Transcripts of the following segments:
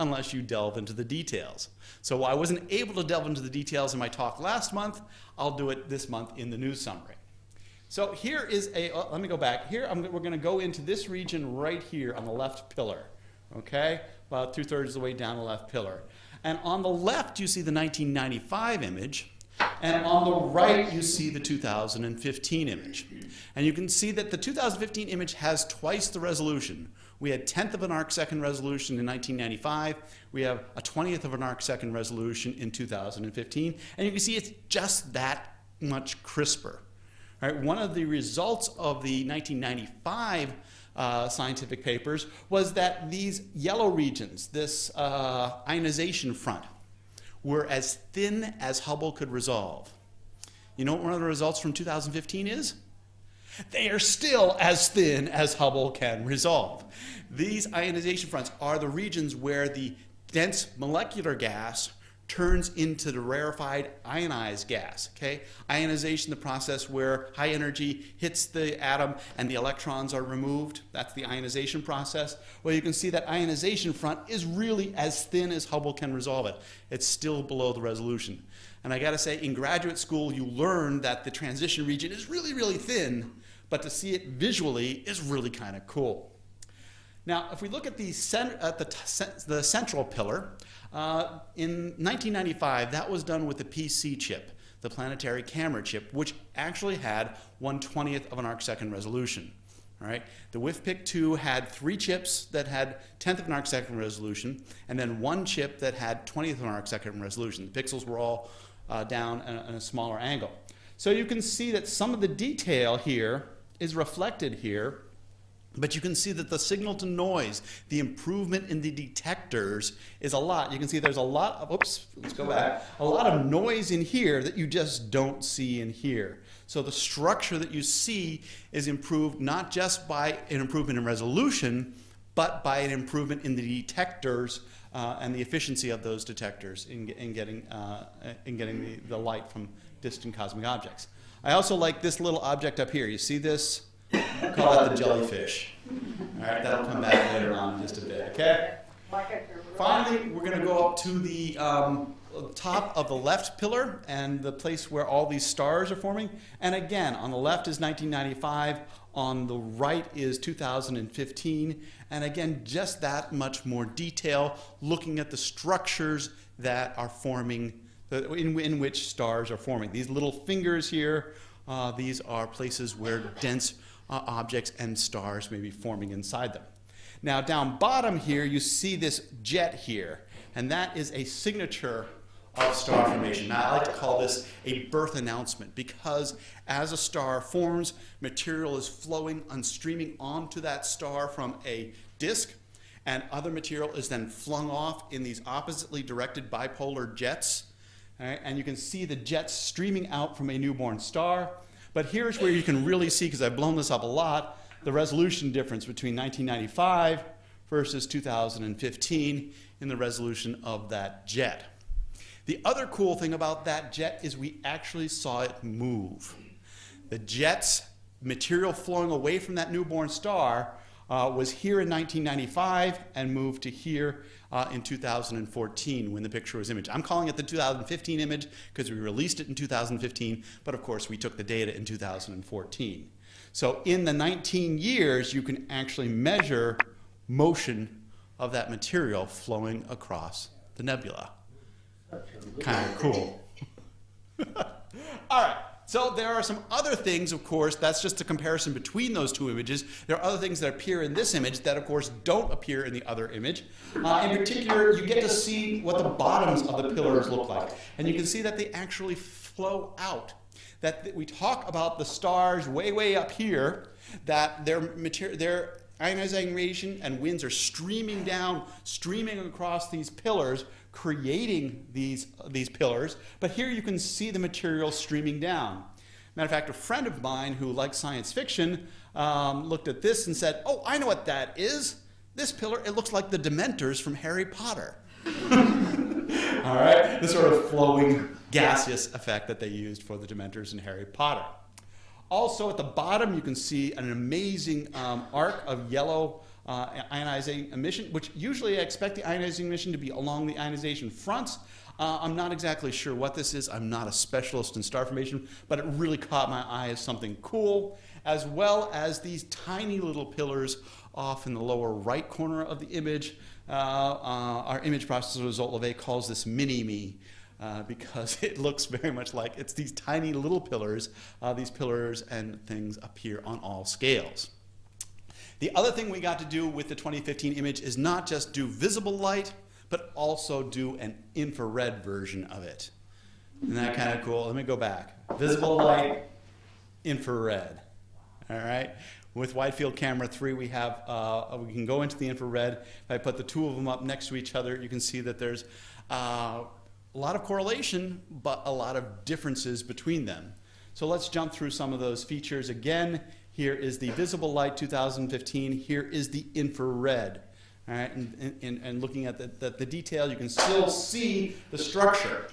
unless you delve into the details. So I wasn't able to delve into the details in my talk last month. I'll do it this month in the news summary. So here is a, uh, let me go back. Here I'm, we're going to go into this region right here on the left pillar, okay? About two thirds of the way down the left pillar. And on the left you see the 1995 image, and on the right you see the 2015 image. And you can see that the 2015 image has twice the resolution. We had 10th of an arc second resolution in 1995. We have a 20th of an arc second resolution in 2015. And you can see it's just that much crisper. Right? One of the results of the 1995 uh, scientific papers was that these yellow regions, this uh, ionization front, were as thin as Hubble could resolve. You know what one of the results from 2015 is? They are still as thin as Hubble can resolve. These ionization fronts are the regions where the dense molecular gas turns into the rarefied ionized gas. Okay, ionization, the process where high energy hits the atom and the electrons are removed. That's the ionization process. Well, you can see that ionization front is really as thin as Hubble can resolve it. It's still below the resolution. And I got to say, in graduate school, you learn that the transition region is really, really thin but to see it visually is really kind of cool. Now, if we look at the, cent at the, the central pillar, uh, in 1995, that was done with the PC chip, the planetary camera chip, which actually had 1 20th of an arc second resolution. All right, the WFPC2 had three chips that had 10th of an arc second resolution, and then one chip that had 20th of an arc second resolution. The pixels were all uh, down in a, in a smaller angle. So you can see that some of the detail here is reflected here, but you can see that the signal to noise, the improvement in the detectors is a lot. You can see there's a lot of, oops, let's go back, a lot of noise in here that you just don't see in here. So the structure that you see is improved not just by an improvement in resolution, but by an improvement in the detectors uh, and the efficiency of those detectors in, in getting, uh, in getting the, the light from distant cosmic objects. I also like this little object up here. You see this? Call that the jellyfish. All right, that'll come back later on in just a bit, okay? Finally, we're going to go up to the um, top of the left pillar and the place where all these stars are forming. And again, on the left is 1995, on the right is 2015. And again, just that much more detail, looking at the structures that are forming in, in which stars are forming. These little fingers here, uh, these are places where dense uh, objects and stars may be forming inside them. Now down bottom here, you see this jet here, and that is a signature of star formation. Now, I like to call this a birth announcement because as a star forms, material is flowing and streaming onto that star from a disk, and other material is then flung off in these oppositely directed bipolar jets Right? And you can see the jets streaming out from a newborn star. But here's where you can really see, because I've blown this up a lot, the resolution difference between 1995 versus 2015 in the resolution of that jet. The other cool thing about that jet is we actually saw it move. The jet's material flowing away from that newborn star uh, was here in 1995 and moved to here uh, in 2014 when the picture was imaged. I'm calling it the 2015 image because we released it in 2015, but of course we took the data in 2014. So in the 19 years, you can actually measure motion of that material flowing across the nebula. Kind of cool. All right. So there are some other things, of course, that's just a comparison between those two images. There are other things that appear in this image that, of course, don't appear in the other image. Uh, in particular, you get to see what the bottoms of the pillars look like. And you can see that they actually flow out. That we talk about the stars way, way up here, that their, material, their ionizing radiation and winds are streaming down, streaming across these pillars, creating these, these pillars, but here you can see the material streaming down. Matter of fact, a friend of mine who likes science fiction um, looked at this and said, oh, I know what that is. This pillar, it looks like the Dementors from Harry Potter. All right, the sort of flowing gaseous effect that they used for the Dementors in Harry Potter. Also, at the bottom, you can see an amazing um, arc of yellow uh, ionizing emission, which usually I expect the ionizing emission to be along the ionization fronts. Uh, I'm not exactly sure what this is. I'm not a specialist in star formation, but it really caught my eye as something cool, as well as these tiny little pillars off in the lower right corner of the image. Uh, uh, our image processor Zolt Levay calls this mini-me. Uh, because it looks very much like it's these tiny little pillars. Uh, these pillars and things appear on all scales. The other thing we got to do with the 2015 image is not just do visible light, but also do an infrared version of it. Isn't that kind of cool? Let me go back. Visible light, infrared. All right. With wide field camera three, we have uh, we can go into the infrared. If I put the two of them up next to each other, you can see that there's uh, a lot of correlation, but a lot of differences between them. So let's jump through some of those features. Again, here is the visible light 2015. Here is the infrared. All right, and, and, and looking at the, the, the, detail, you can still see the structure.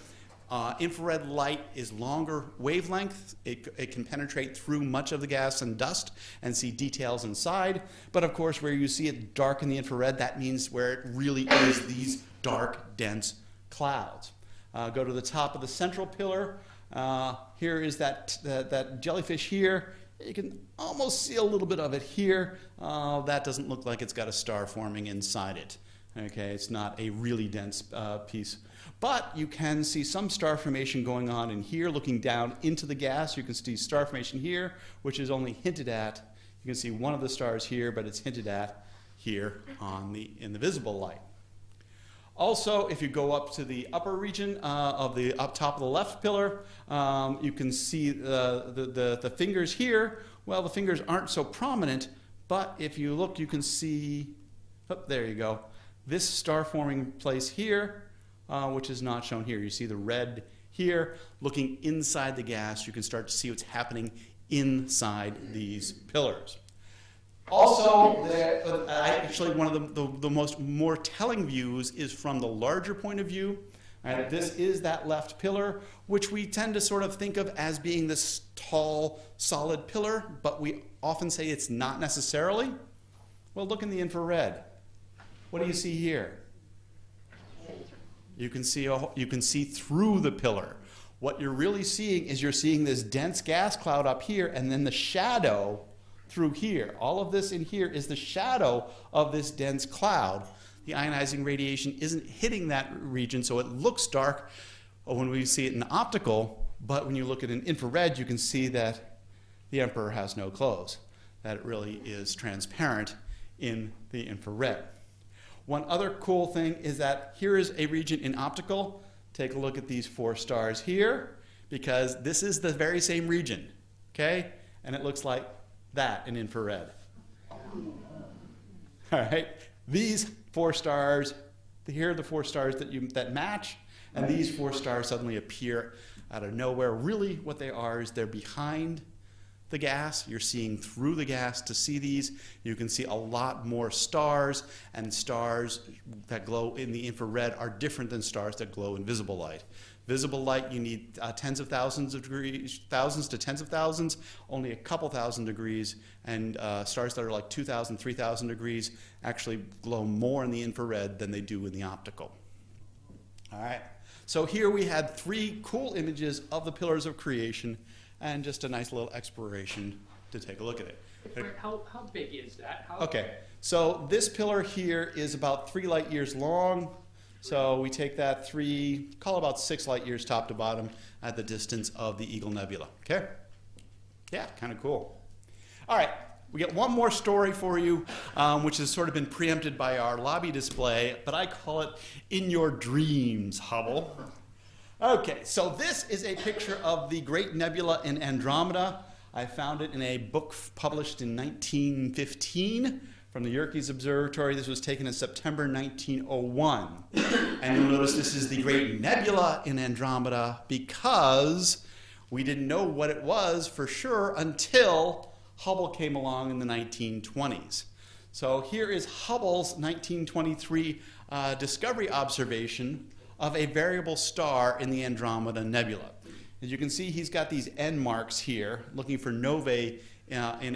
Uh, infrared light is longer wavelength. It, it can penetrate through much of the gas and dust and see details inside. But of course, where you see it dark in the infrared, that means where it really is these dark, dense clouds. Uh, go to the top of the central pillar. Uh, here is that, that, that jellyfish here. You can almost see a little bit of it here. Uh, that doesn't look like it's got a star forming inside it. Okay, it's not a really dense uh, piece. But you can see some star formation going on in here, looking down into the gas. You can see star formation here, which is only hinted at. You can see one of the stars here, but it's hinted at here on the, in the visible light. Also, if you go up to the upper region uh, of the up top of the left pillar, um, you can see the, the, the, the, fingers here. Well, the fingers aren't so prominent, but if you look, you can see, oh, there you go, this star forming place here, uh, which is not shown here. You see the red here. Looking inside the gas, you can start to see what's happening inside these pillars. Also, actually, one of the, the, the, most more telling views is from the larger point of view. Right? This is that left pillar, which we tend to sort of think of as being this tall, solid pillar, but we often say it's not necessarily. Well, look in the infrared. What do you see here? You can see, a, you can see through the pillar. What you're really seeing is you're seeing this dense gas cloud up here, and then the shadow through here. All of this in here is the shadow of this dense cloud. The ionizing radiation isn't hitting that region, so it looks dark when we see it in optical, but when you look at an infrared, you can see that the emperor has no clothes, that it really is transparent in the infrared. One other cool thing is that here is a region in optical. Take a look at these four stars here, because this is the very same region, okay? And it looks like that in infrared. All right, these four stars, here are the four stars that, you, that match, and these four stars suddenly appear out of nowhere. Really, what they are is they're behind the gas. You're seeing through the gas to see these. You can see a lot more stars, and stars that glow in the infrared are different than stars that glow in visible light. Visible light, you need uh, tens of thousands of degrees, thousands to tens of thousands, only a couple thousand degrees, and uh, stars that are like 2,000, 3,000 degrees actually glow more in the infrared than they do in the optical. All right, so here we had three cool images of the pillars of creation and just a nice little exploration to take a look at it. How, how big is that? How okay, so this pillar here is about three light years long, so we take that three, call about six light years top to bottom at the distance of the Eagle Nebula. Okay? Yeah, kind of cool. All right, we get one more story for you, um, which has sort of been preempted by our lobby display, but I call it In Your Dreams, Hubble. Okay, so this is a picture of the Great Nebula in Andromeda. I found it in a book published in 1915 from the Yerkes Observatory. This was taken in September 1901. and you'll notice this is the Great Nebula in Andromeda because we didn't know what it was for sure until Hubble came along in the 1920s. So here is Hubble's 1923 uh, discovery observation of a variable star in the Andromeda Nebula. As you can see, he's got these N marks here, looking for novae uh, in,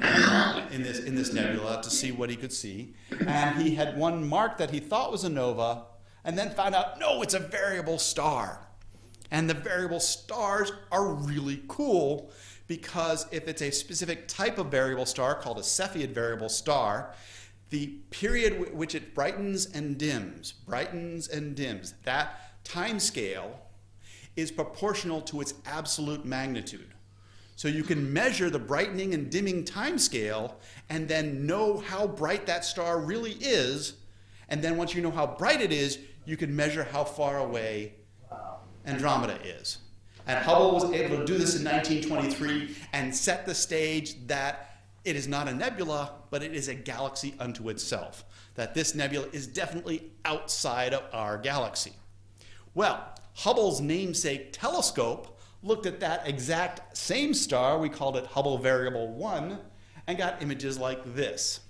in, this, in this nebula to see what he could see. And he had one mark that he thought was a nova, and then found out, no, it's a variable star. And the variable stars are really cool because if it's a specific type of variable star called a Cepheid variable star, the period which it brightens and dims, brightens and dims, that time scale is proportional to its absolute magnitude. So you can measure the brightening and dimming time scale and then know how bright that star really is. And then once you know how bright it is, you can measure how far away Andromeda is. And Hubble was able to do this in 1923 and set the stage that it is not a nebula, but it is a galaxy unto itself. That this nebula is definitely outside of our galaxy. Well, Hubble's namesake telescope looked at that exact same star, we called it Hubble Variable 1, and got images like this.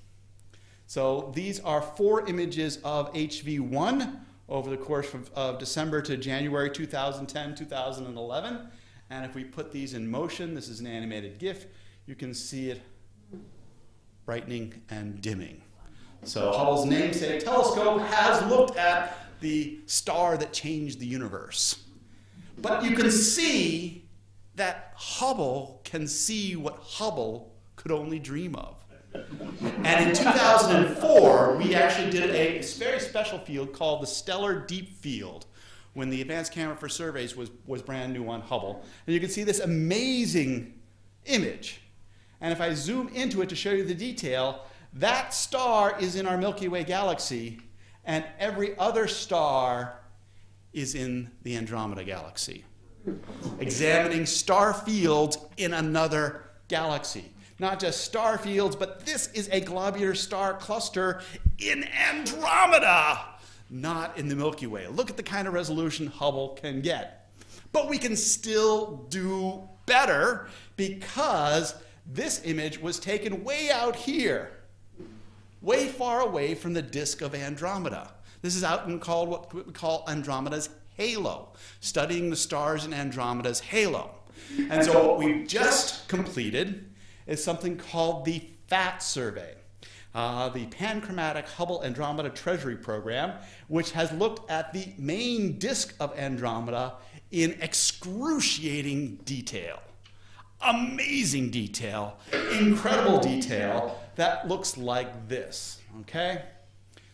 So these are four images of HV1 over the course of, of December to January 2010, 2011. And if we put these in motion, this is an animated GIF, you can see it brightening and dimming. So Hubble's namesake telescope has looked at the star that changed the universe. But you can see that Hubble can see what Hubble could only dream of. And in 2004, we actually did a very special field called the Stellar Deep Field when the Advanced Camera for Surveys was, was brand new on Hubble. And you can see this amazing image. And if I zoom into it to show you the detail, that star is in our Milky Way galaxy, and every other star is in the Andromeda galaxy. Examining star fields in another galaxy not just star fields, but this is a globular star cluster in Andromeda, not in the Milky Way. Look at the kind of resolution Hubble can get. But we can still do better because this image was taken way out here, way far away from the disk of Andromeda. This is out in called what we call Andromeda's halo, studying the stars in Andromeda's halo. And so what we've just completed is something called the PHAT survey. Uh, the Panchromatic Hubble Andromeda Treasury Program, which has looked at the main disk of Andromeda in excruciating detail. Amazing detail, incredible detail that looks like this, okay?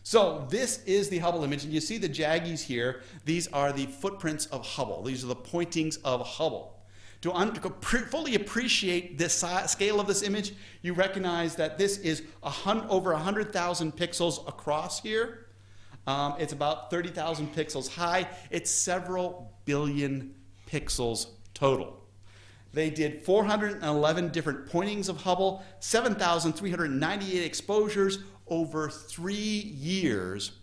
So this is the Hubble image, and you see the jaggies here. These are the footprints of Hubble. These are the pointings of Hubble. To, to fully appreciate the scale of this image, you recognize that this is a hun- over 100,000 pixels across here. Um, it's about 30,000 pixels high. It's several billion pixels total. They did 411 different pointings of Hubble, 7,398 exposures over three years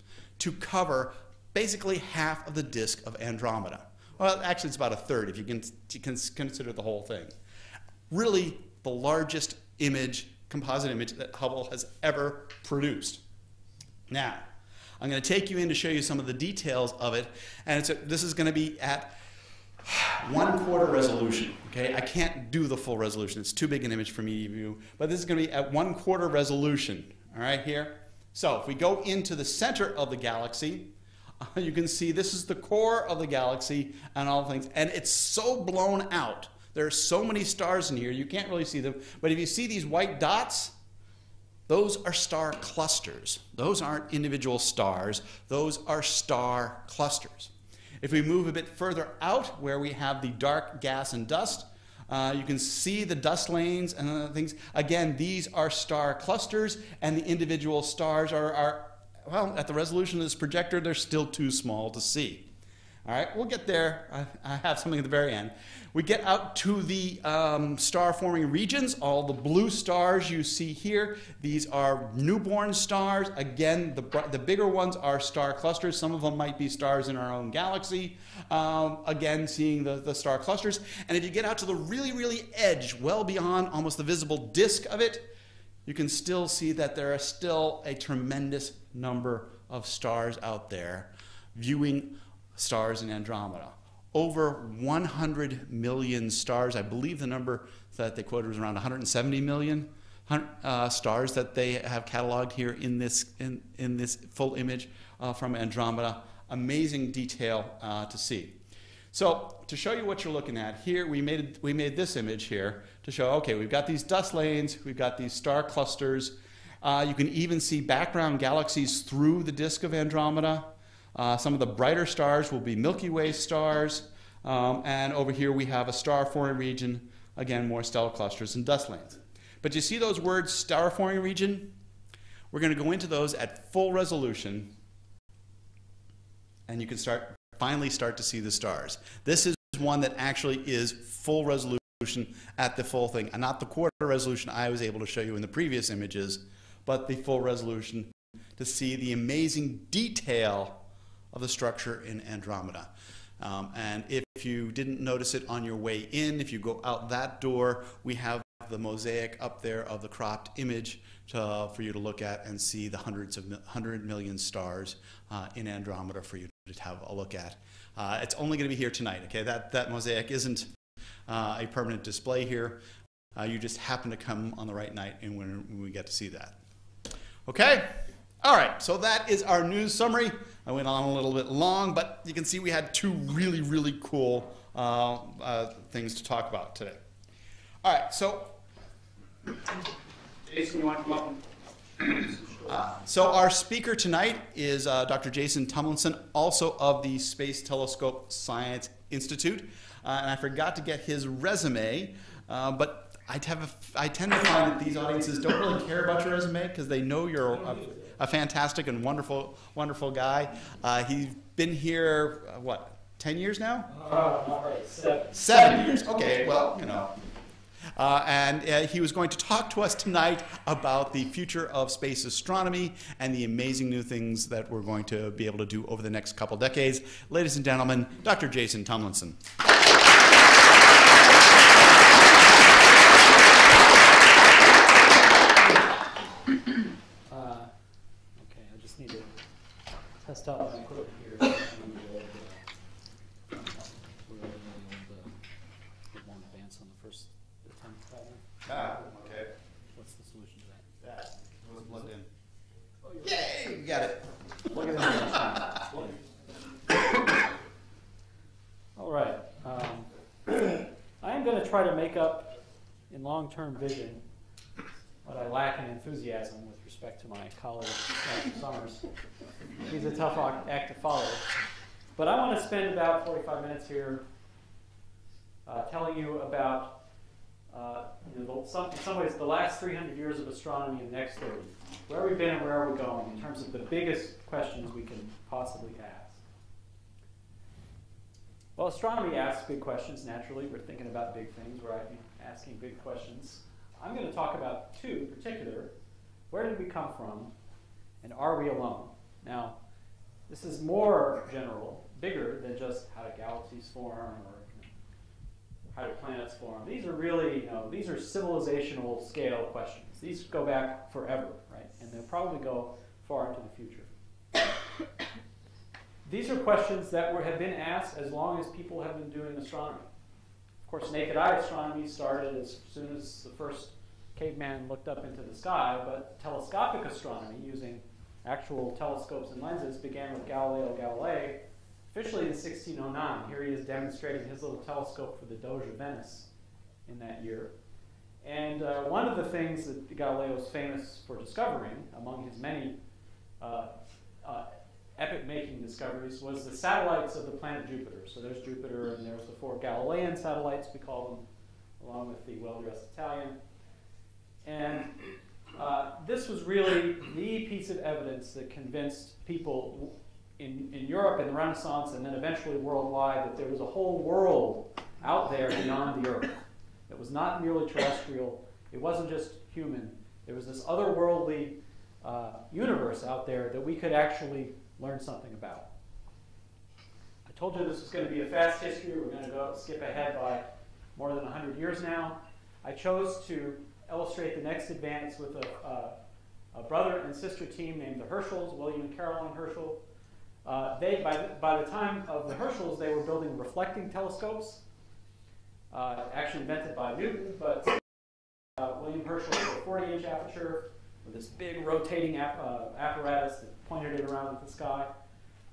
to cover basically half of the disk of Andromeda. Well, actually, it's about a third if you can, consider the whole thing. Really, the largest image, composite image that Hubble has ever produced. Now, I'm going to take you in to show you some of the details of it, and a, this is going to be at one quarter resolution. Okay, I can't do the full resolution; it's too big an image for me to view. But this is going to be at one quarter resolution. All right, here. So if we go into the center of the galaxy, you can see this is the core of the galaxy and all things. And it's so blown out. There are so many stars in here, you can't really see them. But if you see these white dots, those are star clusters. Those aren't individual stars, those are star clusters. If we move a bit further out, where we have the dark gas and dust, uh, you can see the dust lanes and other things. Again, these are star clusters, and the individual stars are, are well, at the resolution of this projector, they're still too small to see. All right, we'll get there. I, I have something at the very end. We get out to the um, star forming regions, all the blue stars you see here. These are newborn stars. Again, the, the bigger ones are star clusters. Some of them might be stars in our own galaxy. Um, again, seeing the, the star clusters. And if you get out to the really, really edge, well beyond almost the visible disk of it, you can still see that there are still a tremendous number of stars out there viewing stars in Andromeda. Over 100 million stars. I believe the number that they quoted was around 170 million uh, stars that they have cataloged here in this in, in this full image uh, from Andromeda. Amazing detail uh, to see. So to show you what you're looking at here, we made we made this image here to show. Okay, we've got these dust lanes, we've got these star clusters. Uh, you can even see background galaxies through the disk of Andromeda. Uh, some of the brighter stars will be Milky Way stars. Um, and over here we have a star forming region, again, more stellar clusters and dust lanes. But you see those words, star forming region? We're going to go into those at full resolution, and you can start finally start to see the stars. This is one that actually is full resolution at the full thing, and not the quarter resolution I was able to show you in the previous images, but the full resolution to see the amazing detail of the structure in Andromeda. Um, and if you didn't notice it on your way in, if you go out that door, we have the mosaic up there of the cropped image to, for you to look at and see the hundreds of hundred million stars uh, in Andromeda for you to have a look at. Uh, it's only going to be here tonight. Okay, that that mosaic isn't uh, a permanent display here. Uh, you just happen to come on the right night and when, when we get to see that. Okay. All right, so that is our news summary. I went on a little bit long, but you can see we had two really, really cool uh, uh, things to talk about today. All right, so. Jason, you want to come up? Uh, so our speaker tonight is uh, Dr. Jason Tumlinson, also of the Space Telescope Science Institute. Uh, and I forgot to get his resume, uh, but I, have a, I tend to find that these audiences don't really care about your resume because they know you're a, fantastic and wonderful, wonderful guy. Uh, he's been here, uh, what, 10 years now? Uh, seven. Seven years. Okay, well, you know. Uh, and uh, he was going to talk to us tonight about the future of space astronomy and the amazing new things that we're going to be able to do over the next couple decades. Ladies and gentlemen, Dr. Jason Tumlinson. test out my equipment here. We're more advanced on the first attempt problem. Ah, okay. What's the solution to that? That was plugged in. Yay, you got it. Look at that. All right. Um, I am going to try to make up in long-term vision what I lack in enthusiasm with respect to my colleague, Dr. Summers. He's a tough act to follow. But I want to spend about 45 minutes here uh, telling you about, uh, you know, the, some, in some ways, the last 300 years of astronomy and the next 30. Where we've been and where we're we going in terms of the biggest questions we can possibly ask. Well, astronomy asks big questions, naturally. We're thinking about big things, right? Asking big questions. I'm going to talk about two in particular. Where did we come from? And are we alone? Now, this is more general, bigger than just how do galaxies form or how do planets form. These are really, you know, these are civilizational scale questions. These go back forever, right? And they'll probably go far into the future. these are questions that were, have been asked as long as people have been doing astronomy. Of course, naked eye astronomy started as soon as the first caveman looked up into the sky, but telescopic astronomy using actual telescopes and lenses began with Galileo Galilei, officially in 1609. Here he is demonstrating his little telescope for the Doge of Venice in that year. And uh, one of the things that Galileo is famous for discovering, among his many uh, uh, epic making discoveries was the satellites of the planet Jupiter. So there's Jupiter, and there's the four Galilean satellites, we call them, along with the well dressed Italian. And uh, this was really the piece of evidence that convinced people in, in Europe in the Renaissance and then eventually worldwide that there was a whole world out there beyond the Earth that was not merely terrestrial, it wasn't just human. There was this otherworldly uh, universe out there that we could actually learn something about. I told you this was going to be a fast history. We're going to go skip ahead by more than 100 years now. I chose to illustrate the next advance with a, a brother and sister team named the Herschels, William and Caroline Herschel. Uh, they, by the, by the time of the Herschels, they were building reflecting telescopes, uh, actually invented by Newton, but uh, William Herschel had a 40 inch aperture with this big rotating ap- uh, apparatus that pointed it around at the sky.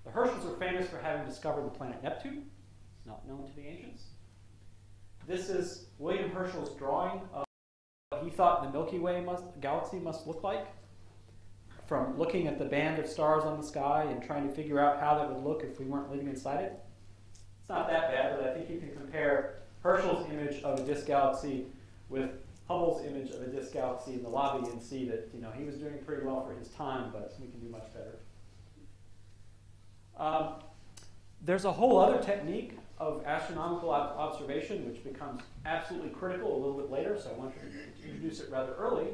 The Herschels are famous for having discovered the planet Neptune, not known to the ancients. This is William Herschel's drawing of what he thought the Milky Way must, galaxy must look like from looking at the band of stars on the sky and trying to figure out how that would look if we weren't living inside it. It's not that bad, but I think you can compare Herschel's image of a disk galaxy with Hubble's image of a disk galaxy in the lobby and see that you know he was doing pretty well for his time, but we can do much better. Um, there's a whole other technique of astronomical ob- observation which becomes absolutely critical a little bit later, so I want to introduce it rather early.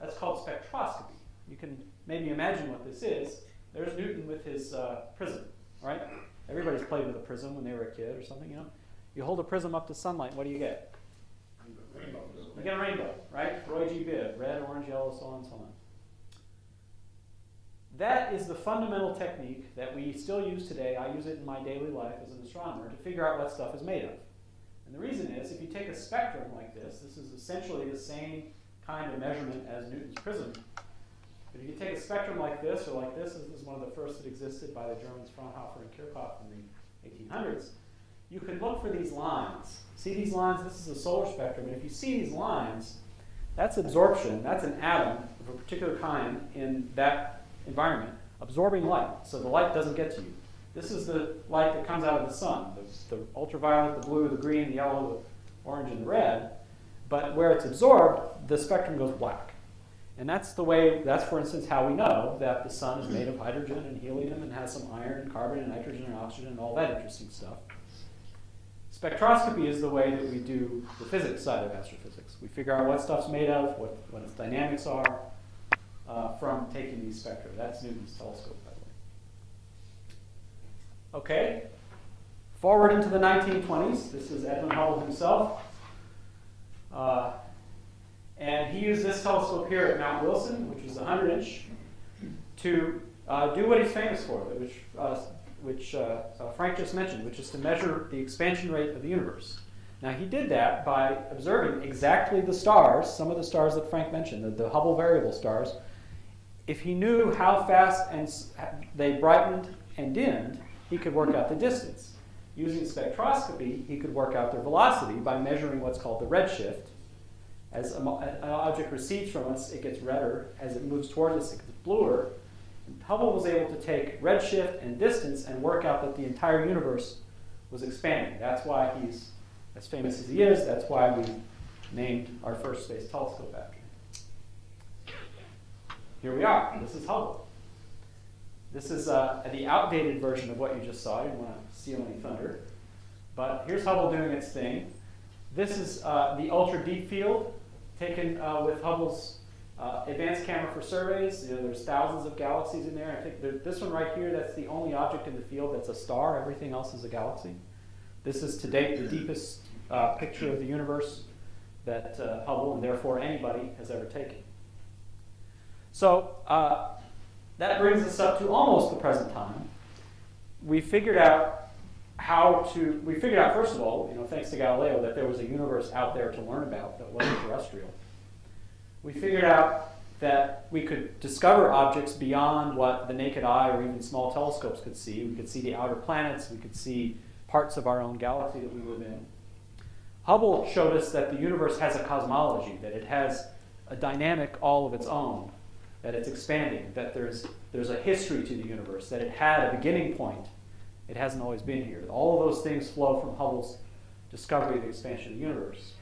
That's called spectroscopy. You can maybe imagine what this is. There's Newton with his uh, prism, right? Everybody's played with a prism when they were a kid or something, you know? You hold a prism up to sunlight, what do you get? You get a rainbow, right? Roy G. Biv, red, orange, yellow, so on and so on. That is the fundamental technique that we still use today. I use it in my daily life as an astronomer to figure out what stuff is made of. And the reason is, if you take a spectrum like this, this is essentially the same kind of measurement as Newton's prism. But if you take a spectrum like this or like this, this is one of the first that existed by the Germans Fraunhofer and Kirchhoff in the 1800s, you can look for these lines. See these lines? This is a solar spectrum. And if you see these lines, that's absorption. That's an atom of a particular kind in that environment absorbing light. So the light doesn't get to you. This is the light that comes out of the sun the, the ultraviolet, the blue, the green, the yellow, the orange, and the red. But where it's absorbed, the spectrum goes black. And that's the way, that's for instance how we know that the sun is made of hydrogen and helium and has some iron and carbon and nitrogen and oxygen and all that interesting stuff. Spectroscopy is the way that we do the physics side of astrophysics. We figure out what stuff's made of, what, what its dynamics are, uh, from taking these spectra. That's Newton's telescope, by the way. Okay, forward into the 1920s. This is Edwin Hubble himself. Uh, and he used this telescope here at Mount Wilson, which is 100 inch, to uh, do what he's famous for, which, uh, which uh, uh, Frank just mentioned, which is to measure the expansion rate of the universe. Now, he did that by observing exactly the stars, some of the stars that Frank mentioned, the, the Hubble variable stars. If he knew how fast and they brightened and dimmed, he could work out the distance. Using spectroscopy, he could work out their velocity by measuring what's called the redshift. As an object recedes from us, it gets redder. As it moves towards us, it gets bluer. And Hubble was able to take redshift and distance and work out that the entire universe was expanding. That's why he's as famous as he is. That's why we named our first space telescope after him. Here we are. This is Hubble. This is uh, the outdated version of what you just saw. I didn't want to steal any thunder. But here's Hubble doing its thing. This is uh, the ultra deep field taken uh, with Hubble's uh, advanced camera for surveys. You know, there's thousands of galaxies in there. I think this one right here, that's the only object in the field that's a star. Everything else is a galaxy. This is to date the deepest uh, picture of the universe that uh, Hubble and therefore anybody has ever taken. So uh, that brings us up to almost the present time. We figured out how to, we figured out, first of all, you know, thanks to Galileo, that there was a universe out there to learn about that wasn't terrestrial. We figured out that we could discover objects beyond what the naked eye or even small telescopes could see. We could see the outer planets, we could see parts of our own galaxy that we live in. Hubble showed us that the universe has a cosmology, that it has a dynamic all of its own, that it's expanding, that there's, there's a history to the universe, that it had a beginning point. It hasn't always been here. All of those things flow from Hubble's discovery of the expansion of the universe.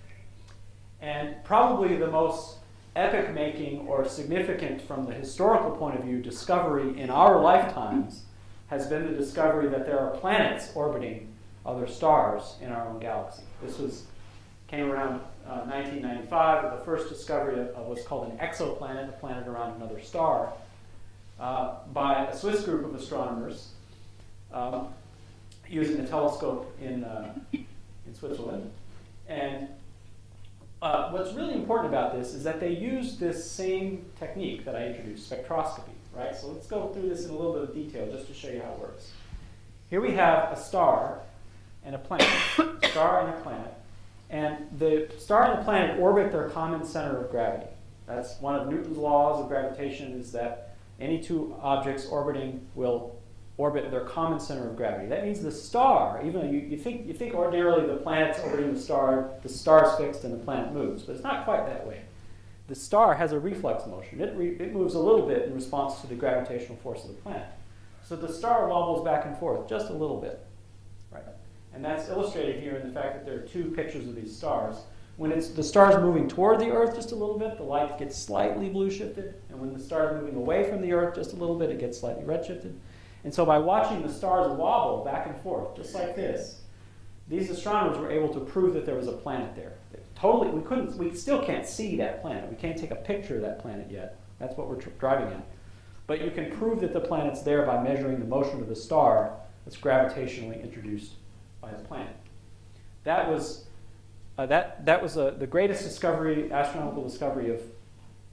And probably the most epic making or significant from the historical point of view discovery in our lifetimes has been the discovery that there are planets orbiting other stars in our own galaxy. This was came around uh, 1995 with the first discovery of, of, what's called an exoplanet, a planet around another star, uh, by a Swiss group of astronomers um, using a telescope in, uh, in Switzerland. And uh, what's really important about this is that they used this same technique that I introduced, spectroscopy. right? So let's go through this in a little bit of detail just to show you how it works. Here we have a star and a planet, a star and a planet, and the star and the planet orbit their common center of gravity. That's one of Newton's laws of gravitation is that any two objects orbiting will orbit their common center of gravity. That means the star, even though you, you, think, you think ordinarily the planet's orbiting the star, the star's fixed and the planet moves, but it's not quite that way. The star has a reflex motion. It, re, it moves a little bit in response to the gravitational force of the planet. So the star wobbles back and forth just a little bit. And that's illustrated here in the fact that there are two pictures of these stars. When it's, the star's moving toward the Earth just a little bit, the light gets slightly blue shifted. And when the star's moving away from the Earth just a little bit, it gets slightly red shifted. And so by watching the stars wobble back and forth, just like this, these astronomers were able to prove that there was a planet there. Totally, we couldn't, we still can't see that planet. We can't take a picture of that planet yet. That's what we're driving at. But you can prove that the planet's there by measuring the motion of the star that's gravitationally introduced by the planet. That was, uh, that, that was uh, the greatest discovery, astronomical discovery of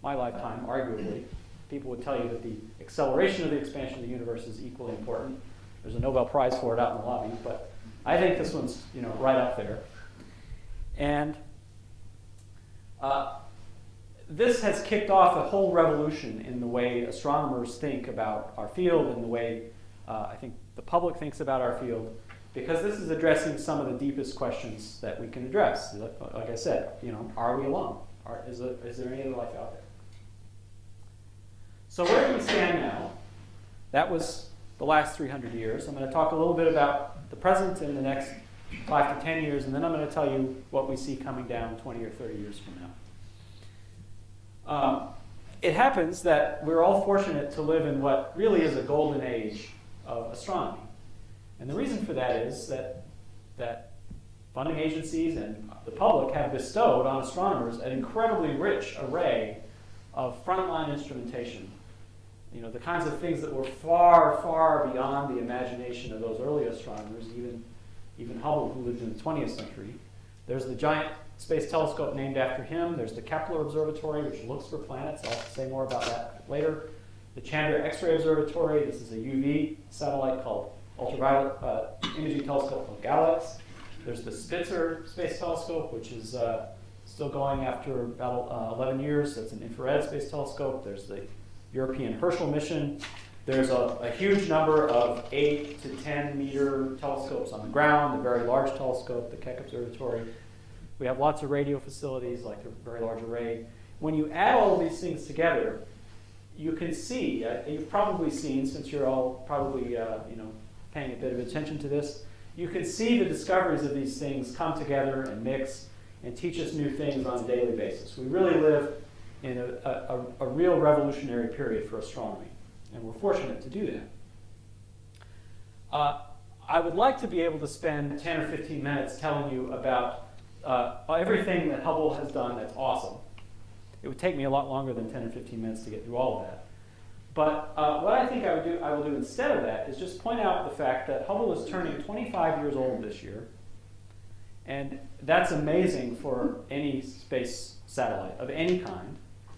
my lifetime, arguably. People would tell you that the acceleration of the expansion of the universe is equally important. There's a Nobel Prize for it out in the lobby, but I think this one's you know right up there. And uh, this has kicked off a whole revolution in the way astronomers think about our field and the way uh, I think the public thinks about our field, because this is addressing some of the deepest questions that we can address. Like I said, you know, are we alone? Are, is, there, is there any other life out there? So where do we stand now? That was the last 300 years. I'm going to talk a little bit about the present in the next five to 10 years, and then I'm going to tell you what we see coming down 20 or 30 years from now. Um, it happens that we're all fortunate to live in what really is a golden age of astronomy. And the reason for that is that, that funding agencies and the public have bestowed on astronomers an incredibly rich array of frontline instrumentation. You know, the kinds of things that were far, far beyond the imagination of those early astronomers, even even Hubble, who lived in the 20th century. There's the giant space telescope named after him. There's the Kepler Observatory, which looks for planets. I'll say more about that later. The Chandra X-ray Observatory. This is a UV satellite called ultraviolet uh, imaging telescope called GALEX. There's the Spitzer Space Telescope, which is uh, still going after about uh, 11 years. That's an infrared space telescope. There's the European Herschel mission. There's a, a, huge number of 8 to 10 meter telescopes on the ground, the very large telescope, the Keck Observatory. We have lots of radio facilities like the Very Large Array. When you add all these things together, you can see, uh, you've probably seen, since you're all probably uh, you know, paying a bit of attention to this, you can see the discoveries of these things come together and mix and teach us new things on a daily basis. We really live in a, a, a real revolutionary period for astronomy and we're fortunate to do that. Uh, I would like to be able to spend 10 or 15 minutes telling you about uh, everything that Hubble has done that's awesome. It would take me a lot longer than 10 or 15 minutes to get through all of that. But uh, what I think I would do, I will do instead of that is just point out the fact that Hubble is turning 25 years old this year, and that's amazing for any space satellite of any kind.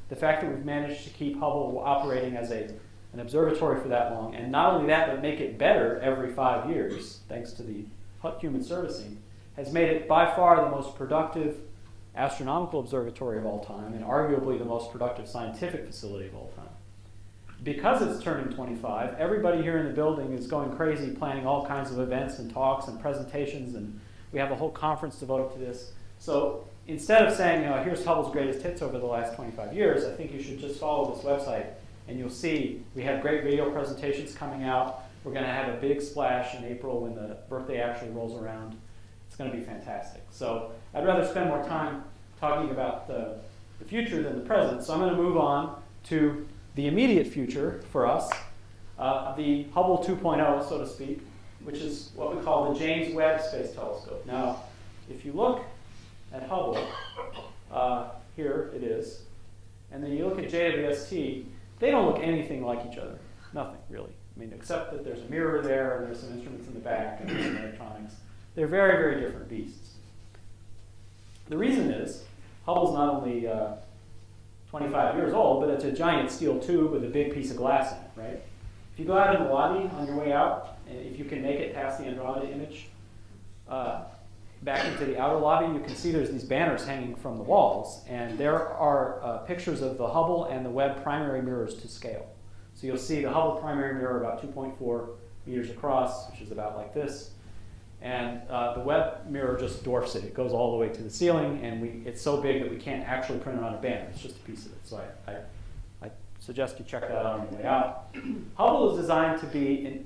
The fact that we've managed to keep Hubble operating as a an observatory for that long, and not only that, but make it better every five years, thanks to the human servicing, has made it by far the most productive astronomical observatory of all time, and arguably the most productive scientific facility of all time. Because it's turning 25, everybody here in the building is going crazy planning all kinds of events and talks and presentations, and we have a whole conference devoted to this. So instead of saying, you know, here's Hubble's greatest hits over the last 25 years, I think you should just follow this website and you'll see we have great video presentations coming out. We're going to have a big splash in April when the birthday actually rolls around. It's going to be fantastic. So I'd rather spend more time talking about the, the future than the present. So I'm going to move on to the immediate future for us, uh, the Hubble 2.0, so to speak, which is what we call the James Webb Space Telescope. Now, if you look at Hubble, uh, here it is, and then you look at JWST, they don't look anything like each other. Nothing, really. I mean, except that there's a mirror there and there's some instruments in the back and there's some electronics. They're very, very different beasts. The reason is Hubble's not only uh, 25 years old, but it's a giant steel tube with a big piece of glass in it, right? If you go out in the lobby on your way out, if you can make it past the Andromeda image, uh, back into the outer lobby, you can see there's these banners hanging from the walls, and there are uh, pictures of the Hubble and the Webb primary mirrors to scale. So you'll see the Hubble primary mirror about 2.4 meters across, which is about like this, and uh, the Webb mirror just dwarfs it. It goes all the way to the ceiling, and we, it's so big that we can't actually print it on a banner. It's just a piece of it. So I, I, I suggest you check that out on your way out. Hubble is designed to be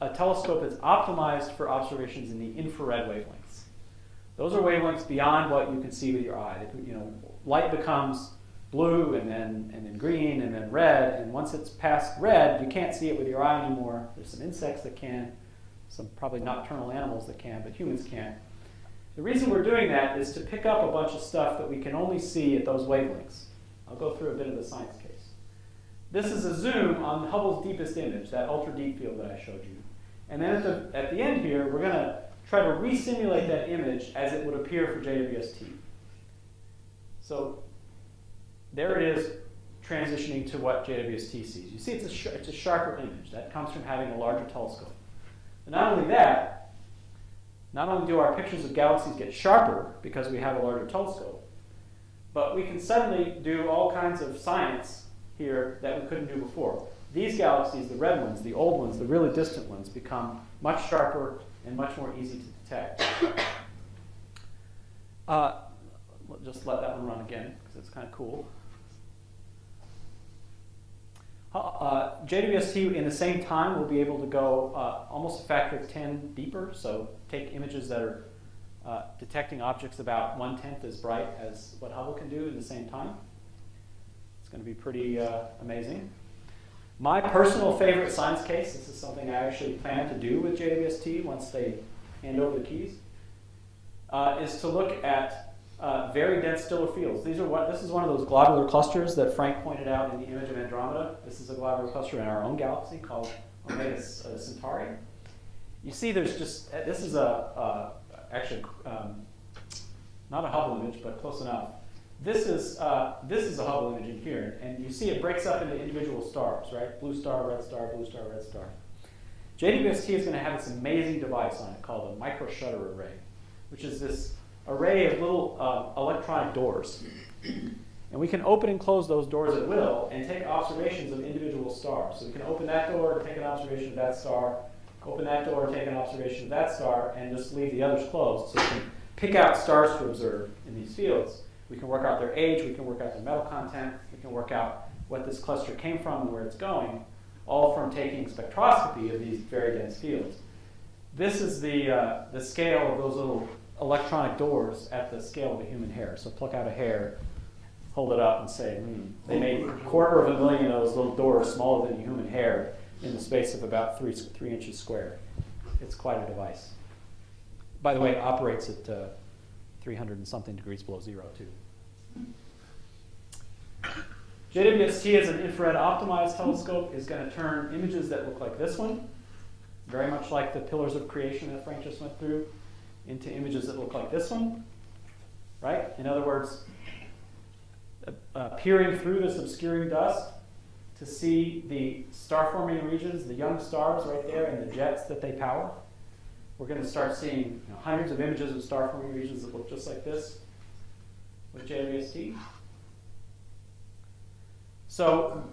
a telescope that's optimized for observations in the infrared wavelengths. Those are wavelengths beyond what you can see with your eye. You know, light becomes blue and then, and then green and then red, and once it's past red, you can't see it with your eye anymore. There's some insects that can, some probably nocturnal animals that can, but humans can't. The reason we're doing that is to pick up a bunch of stuff that we can only see at those wavelengths. I'll go through a bit of the science case. This is a zoom on Hubble's deepest image, that ultra deep field that I showed you. And then at the, at the end here, we're going to try to resimulate that image as it would appear for JWST. So there it is transitioning to what JWST sees. You see it's a, it's a sharper image. That comes from having a larger telescope. And not only that, not only do our pictures of galaxies get sharper because we have a larger telescope, but we can suddenly do all kinds of science here that we couldn't do before. These galaxies, the red ones, the old ones, the really distant ones, become much sharper and much more easy to detect. Uh, just let that one run again because it's kind of cool. Uh, JWST in the same time will be able to go uh, almost a factor of 10 deeper, so take images that are uh, detecting objects about one-tenth as bright as what Hubble can do in the same time. It's going to be pretty uh, amazing. My personal favorite science case, this is something I actually plan to do with JWST once they hand over the keys, uh, is to look at uh, very dense stellar fields. These are what, this is one of those globular clusters that Frank pointed out in the image of Andromeda. This is a globular cluster in our own galaxy called Omega uh, Centauri. You see there's just, uh, this is a, uh, actually, um, not a Hubble image, but close enough. This is, uh, this is a Hubble image in here, and you see it breaks up into individual stars, right? Blue star, red star, blue star, red star. JWST is going to have this amazing device on it called a microshutter array, which is this array of little uh, electronic doors. And we can open and close those doors at will and take observations of individual stars. So we can open that door, and take an observation of that star, open that door, and take an observation of that star, and just leave the others closed. So we can pick out stars to observe in these fields. We can work out their age, we can work out their metal content, we can work out what this cluster came from and where it's going, all from taking spectroscopy of these very dense fields. This is the, uh, the scale of those little electronic doors at the scale of a human hair. So pluck out a hair, hold it up, and say, hmm, they made a quarter of a million of those little doors smaller than a human hair in the space of about three, three inches square. It's quite a device. By the way, it operates at uh, 300 and something degrees below zero, too. JWST as an infrared optimized telescope is going to turn images that look like this one, very much like the pillars of creation that Frank just went through, into images that look like this one, right? In other words, uh, uh, peering through this obscuring dust to see the star-forming regions, the young stars right there, and the jets that they power. We're going to start seeing you know, hundreds of images of star-forming regions that look just like this with JWST. So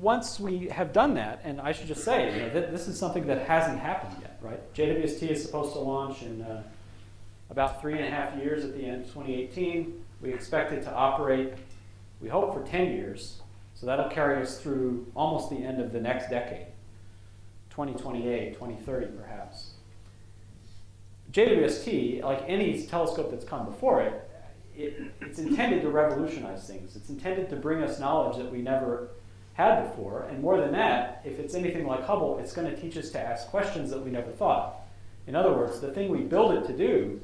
once we have done that, and I should just say, you know, th this is something that hasn't happened yet, right? JWST is supposed to launch in uh, about three and a half years at the end of 2018. We expect it to operate, we hope, for 10 years. So that'll carry us through almost the end of the next decade 2028, 2030, perhaps. JWST, like any telescope that's come before it, it, it's intended to revolutionize things. It's intended to bring us knowledge that we never had before. And more than that, if it's anything like Hubble, it's going to teach us to ask questions that we never thought. In other words, the thing we build it to do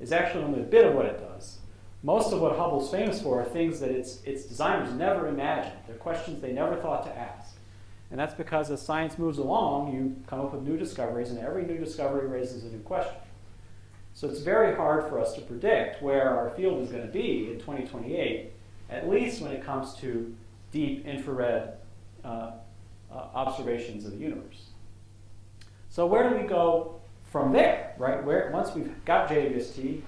is actually only a bit of what it does. Most of what Hubble's famous for are things that its, its designers never imagined. They're questions they never thought to ask. And that's because as science moves along, you come up with new discoveries, and every new discovery raises a new question. So it's very hard for us to predict where our field is going to be in 2028 at least when it comes to deep infrared uh, uh, observations of the universe. So where do we go from there, right? Where once we've got JWST,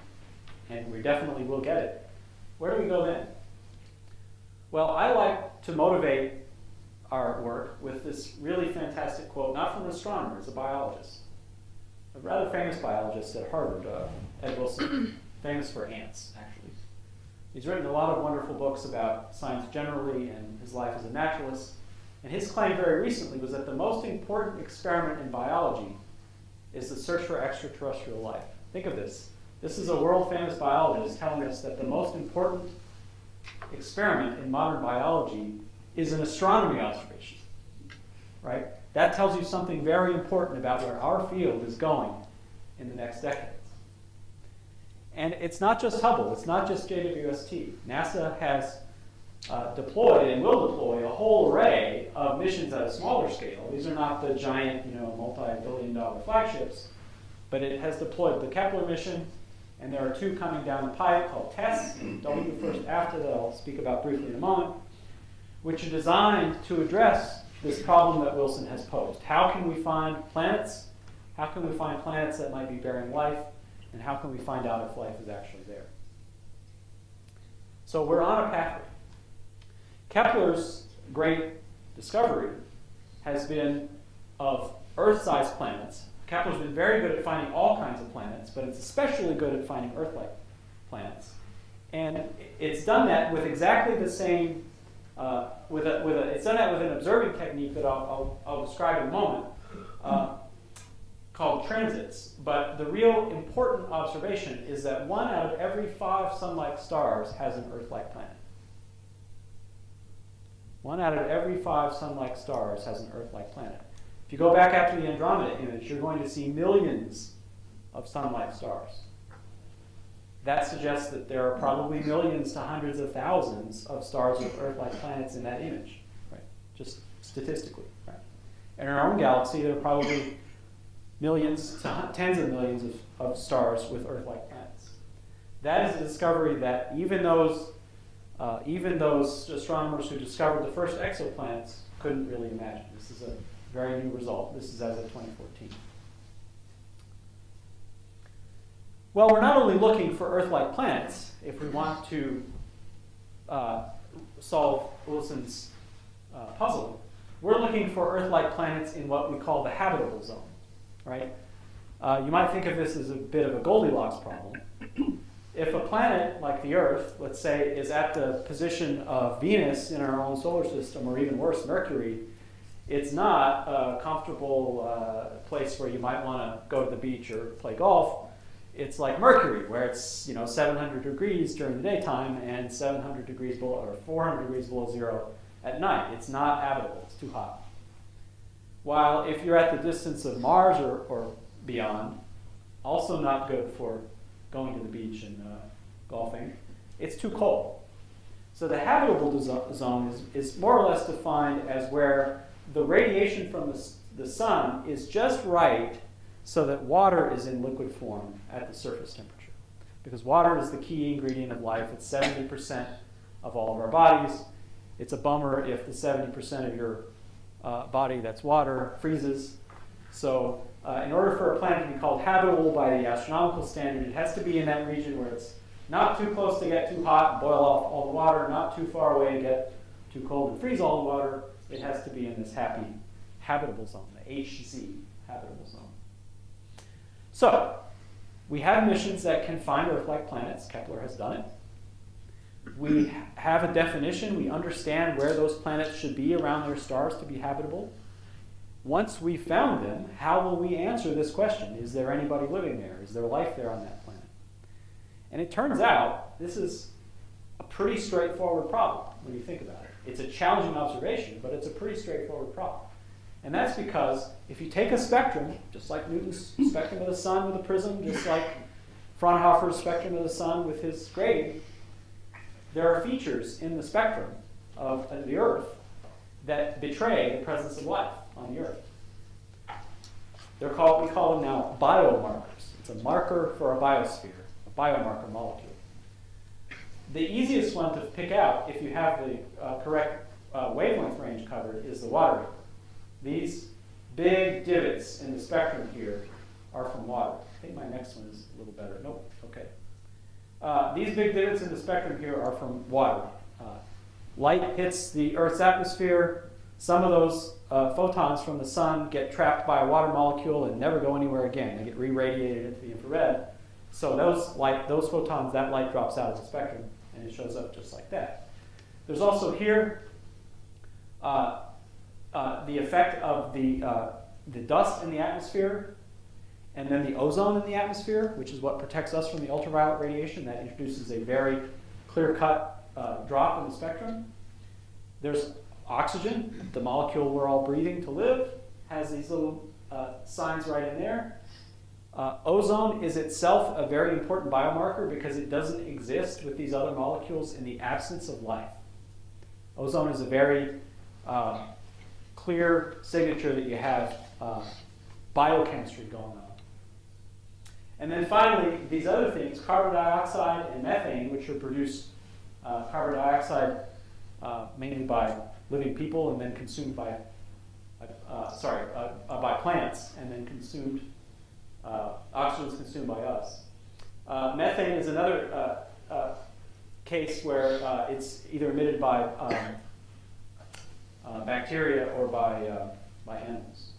and we definitely will get it, where do we go then? Well, I like to motivate our work with this really fantastic quote, not from an astronomer, it's a biologist, a rather famous biologist at Harvard, uh, Ed Wilson, famous for ants, actually. He's written a lot of wonderful books about science generally and his life as a naturalist. And his claim very recently was that the most important experiment in biology is the search for extraterrestrial life. Think of this. This is a world famous biologist telling us that the most important experiment in modern biology is an astronomy observation. Right? That tells you something very important about where our field is going in the next decades. And it's not just Hubble, it's not just JWST. NASA has uh, deployed and will deploy a whole array of missions at a smaller scale. These are not the giant, you know, multi-billion dollar flagships, but it has deployed the Kepler mission, and there are two coming down the pipe called TESS, WFIRST after that I'll speak about briefly in a moment, which are designed to address this problem that Wilson has posed. How can we find planets? How can we find planets that might be bearing life? And how can we find out if life is actually there? So we're on a pathway. Kepler's great discovery has been of Earth-sized planets. Kepler's been very good at finding all kinds of planets, but it's especially good at finding Earth-like planets. And it's done that with exactly the same, uh, with, a, with a, it's done that with an observing technique that I'll, I'll, I'll describe in a moment, uh, called transits. But the real important observation is that one out of every five sun-like stars has an Earth-like planet. One out of every five sun-like stars has an Earth-like planet. If you go back after the Andromeda image, you're going to see millions of sun-like stars. That suggests that there are probably millions to hundreds of thousands of stars with Earth-like planets in that image, right? Just statistically, right? In our own galaxy, there are probably millions to tens of millions of, of stars with Earth-like planets. That is a discovery that even those uh, even those astronomers who discovered the first exoplanets couldn't really imagine. This is a very new result. This is as of 2014. Well, we're not only looking for Earth-like planets if we want to uh, solve Wilson's uh, puzzle. We're looking for Earth-like planets in what we call the habitable zone, right? Uh, you might think of this as a bit of a Goldilocks problem if a planet like the Earth, let's say, is at the position of Venus in our own solar system, or even worse, Mercury, it's not a comfortable uh, place where you might want to go to the beach or play golf. It's like Mercury, where it's you know 700 degrees during the daytime and 700 degrees below or 400 degrees below zero at night. It's not habitable. It's too hot. While if you're at the distance of Mars or, or beyond, also not good for going to the beach and golfing, it's too cold. So the habitable zone is, is more or less defined as where the radiation from the, the sun is just right so that water is in liquid form at the surface temperature. Because water is the key ingredient of life. It's 70% of all of our bodies. It's a bummer if the 70% of your uh, body that's water freezes. So uh, in order for a planet to be called habitable by the astronomical standard, it has to be in that region where it's not too close to get too hot and boil off all the water, not too far away to get too cold and freeze all the water. It has to be in this happy habitable zone, the HZ habitable zone. So, we have missions that can find Earth-like planets. Kepler has done it. We have a definition. We understand where those planets should be around their stars to be habitable. Once we've found them, how will we answer this question? Is there anybody living there? Is there life there on that? And it turns out this is a pretty straightforward problem when you think about it. It's a challenging observation, but it's a pretty straightforward problem. And that's because if you take a spectrum, just like Newton's spectrum of the sun with a prism, just like Fraunhofer's spectrum of the sun with his grating, there are features in the spectrum of uh, the Earth that betray the presence of life on the Earth. They're called, we call them now biomarkers. It's a marker for a biosphere, biomarker molecule. the easiest one to pick out, if you have the uh, correct uh, wavelength range covered, is the water vapor. These big divots in the spectrum here are from water. I think my next one is a little better. Nope, okay. Uh, these big divots in the spectrum here are from water. Uh, light hits the Earth's atmosphere. Some of those uh, photons from the sun get trapped by a water molecule and never go anywhere again. They get re-radiated into the infrared. So those light, those photons, that light drops out of the spectrum and it shows up just like that. There's also here uh, uh, the effect of the, uh, the dust in the atmosphere and then the ozone in the atmosphere, which is what protects us from the ultraviolet radiation. That introduces a very clear-cut uh, drop in the spectrum. There's oxygen, the molecule we're all breathing to live, has these little uh, signs right in there. Uh, ozone is itself a very important biomarker because it doesn't exist with these other molecules in the absence of life. Ozone is a very uh, clear signature that you have uh, biochemistry going on. And then finally, these other things, carbon dioxide and methane, which are produced, uh, carbon dioxide uh, mainly by living people and then consumed by, uh, sorry, by plants and then consumed uh, oxygen is consumed by us. Uh, methane is another uh, uh case where uh, it's either emitted by um, bacteria or by, by animals.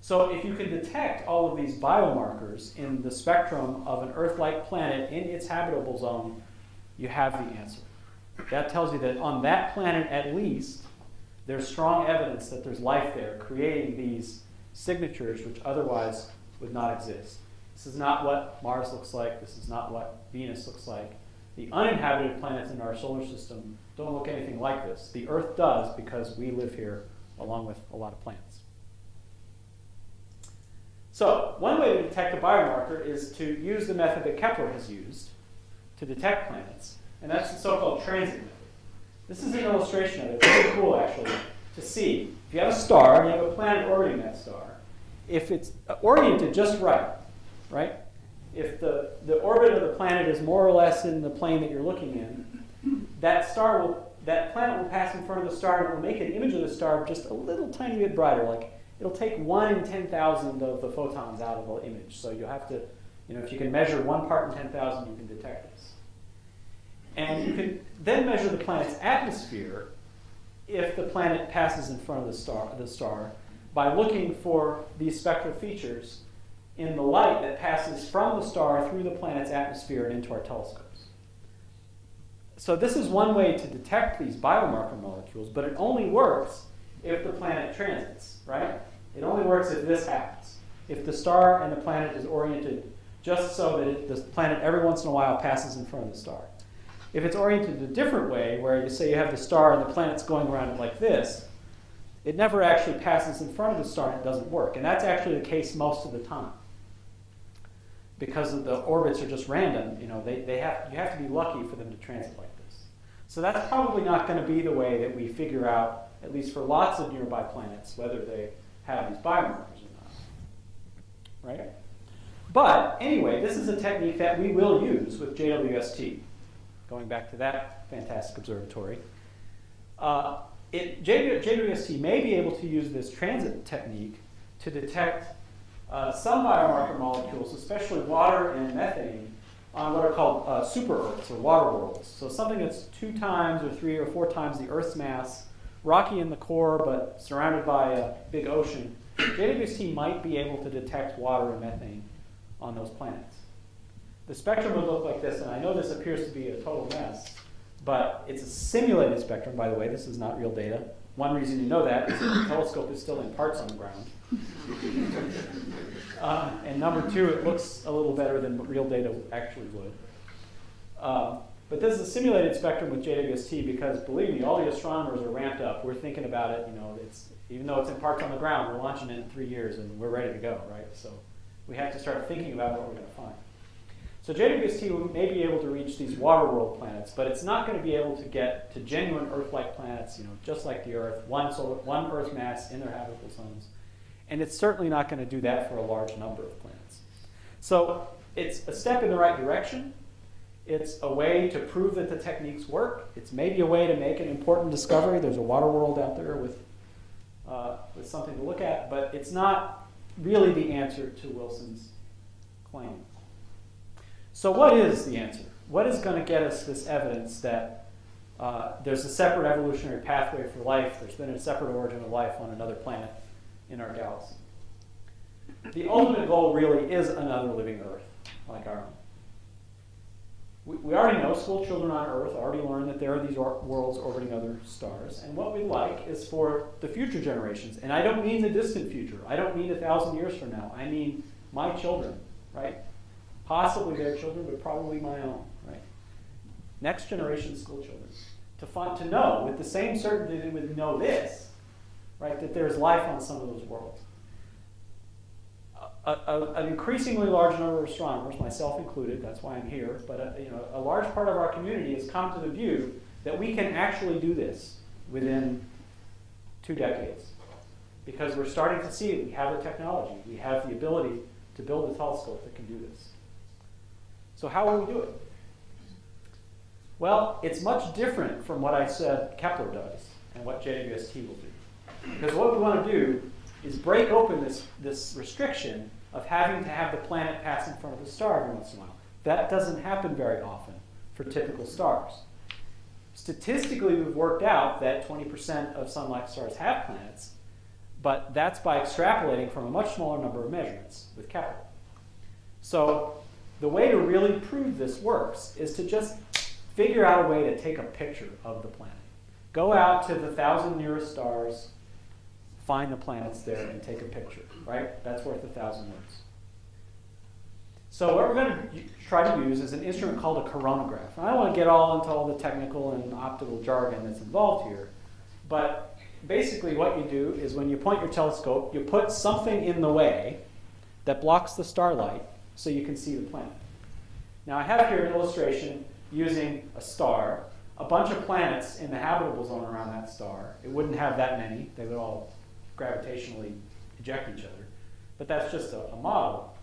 So if you can detect all of these biomarkers in the spectrum of an Earth-like planet in its habitable zone, you have the answer. That tells you that on that planet at least, there's strong evidence that there's life there, creating these signatures which otherwise would not exist. This is not what Mars looks like. This is not what Venus looks like. The uninhabited planets in our solar system don't look anything like this. The Earth does because we live here along with a lot of planets. So, one way to detect a biomarker is to use the method that Kepler has used to detect planets, and that's the so called transit method. This is an illustration of it. It's very cool, actually, to see. If you have a star and you have a planet orbiting that star, if it's oriented just right, right? If the, the orbit of the planet is more or less in the plane that you're looking in, that star will, that planet will pass in front of the star and it will make an image of the star just a little tiny bit brighter. Like it'll take one in 10,000 of the photons out of the image. So you'll have to, you know, if you can measure one part in 10,000, you can detect this. And you can then measure the planet's atmosphere if the planet passes in front of the star, the star by looking for these spectral features in the light that passes from the star through the planet's atmosphere and into our telescopes. So this is one way to detect these biomarker molecules, but it only works if the planet transits, right? It only works if this happens. If the star and the planet is oriented just so that it, the planet every once in a while passes in front of the star. If it's oriented a different way, where you say you have the star and the planet's going around it like this, it never actually passes in front of the star and it doesn't work. And that's actually the case most of the time. Because the orbits are just random, you know, they, they have, you have to be lucky for them to transit like this. So that's probably not going to be the way that we figure out, at least for lots of nearby planets, whether they have these biomarkers or not. Right? But anyway, this is a technique that we will use with JWST, going back to that fantastic observatory. Uh, it, JWST may be able to use this transit technique to detect uh, some biomarker molecules, especially water and methane, on what are called uh, super Earths or water worlds. So something that's two times or three or four times the Earth's mass, rocky in the core but surrounded by a big ocean. JWST might be able to detect water and methane on those planets. The spectrum would look like this, and I know this appears to be a total mess. But it's a simulated spectrum, by the way. This is not real data. One reason you know that is that the telescope is still in parts on the ground. Uh, and number two, it looks a little better than real data actually would. Uh, but this is a simulated spectrum with JWST because, believe me, all the astronomers are ramped up. We're thinking about it. You know, it's even though it's in parts on the ground, we're launching it in three years, and we're ready to go, right? So we have to start thinking about what we're going to find. So JWST may be able to reach these water world planets, but it's not going to be able to get to genuine Earth-like planets, you know, just like the Earth, one, solar, one Earth mass in their habitable zones. And it's certainly not going to do that for a large number of planets. So it's a step in the right direction. It's a way to prove that the techniques work. It's maybe a way to make an important discovery. There's a water world out there with, uh, with something to look at, but it's not really the answer to Wilson's claim. So, what is the answer? What is going to get us this evidence that uh, there's a separate evolutionary pathway for life, there's been a separate origin of life on another planet in our galaxy? The ultimate goal really is another living Earth like our own. We, we already know, school children on Earth already learn that there are these worlds orbiting other stars. And what we'd like is for the future generations, and I don't mean the distant future, I don't mean a thousand years from now, I mean my children, right? Possibly their children, but probably my own, right? Next generation school children. To, find, to know with the same certainty that we know this, right, that there's life on some of those worlds a, a, an increasingly large number of astronomers, myself included, that's why I'm here, but a, you know, a large part of our community has come to the view that we can actually do this within two decades. Because we're starting to see. We have the technology, we have the ability to build a telescope that can do this. So, how will we do it? Well, it's much different from what I said Kepler does and what JWST will do. Because what we want to do is break open this, this restriction of having to have the planet pass in front of the star every once in a while. That doesn't happen very often for typical stars. Statistically, we've worked out that 20% of sun like stars have planets, but that's by extrapolating from a much smaller number of measurements with Kepler. So, the way to really prove this works is to just figure out a way to take a picture of the planet. Go out to the thousand nearest stars, find the planets there and take a picture, right? That's worth a thousand words. So what we're going to try to use is an instrument called a coronagraph. I don't want to get all into all the technical and optical jargon that's involved here, but basically what you do is when you point your telescope, you put something in the way that blocks the starlight so you can see the planet. Now I have here an illustration using a star, a bunch of planets in the habitable zone around that star. It wouldn't have that many. They would all gravitationally eject each other. But that's just a, a model.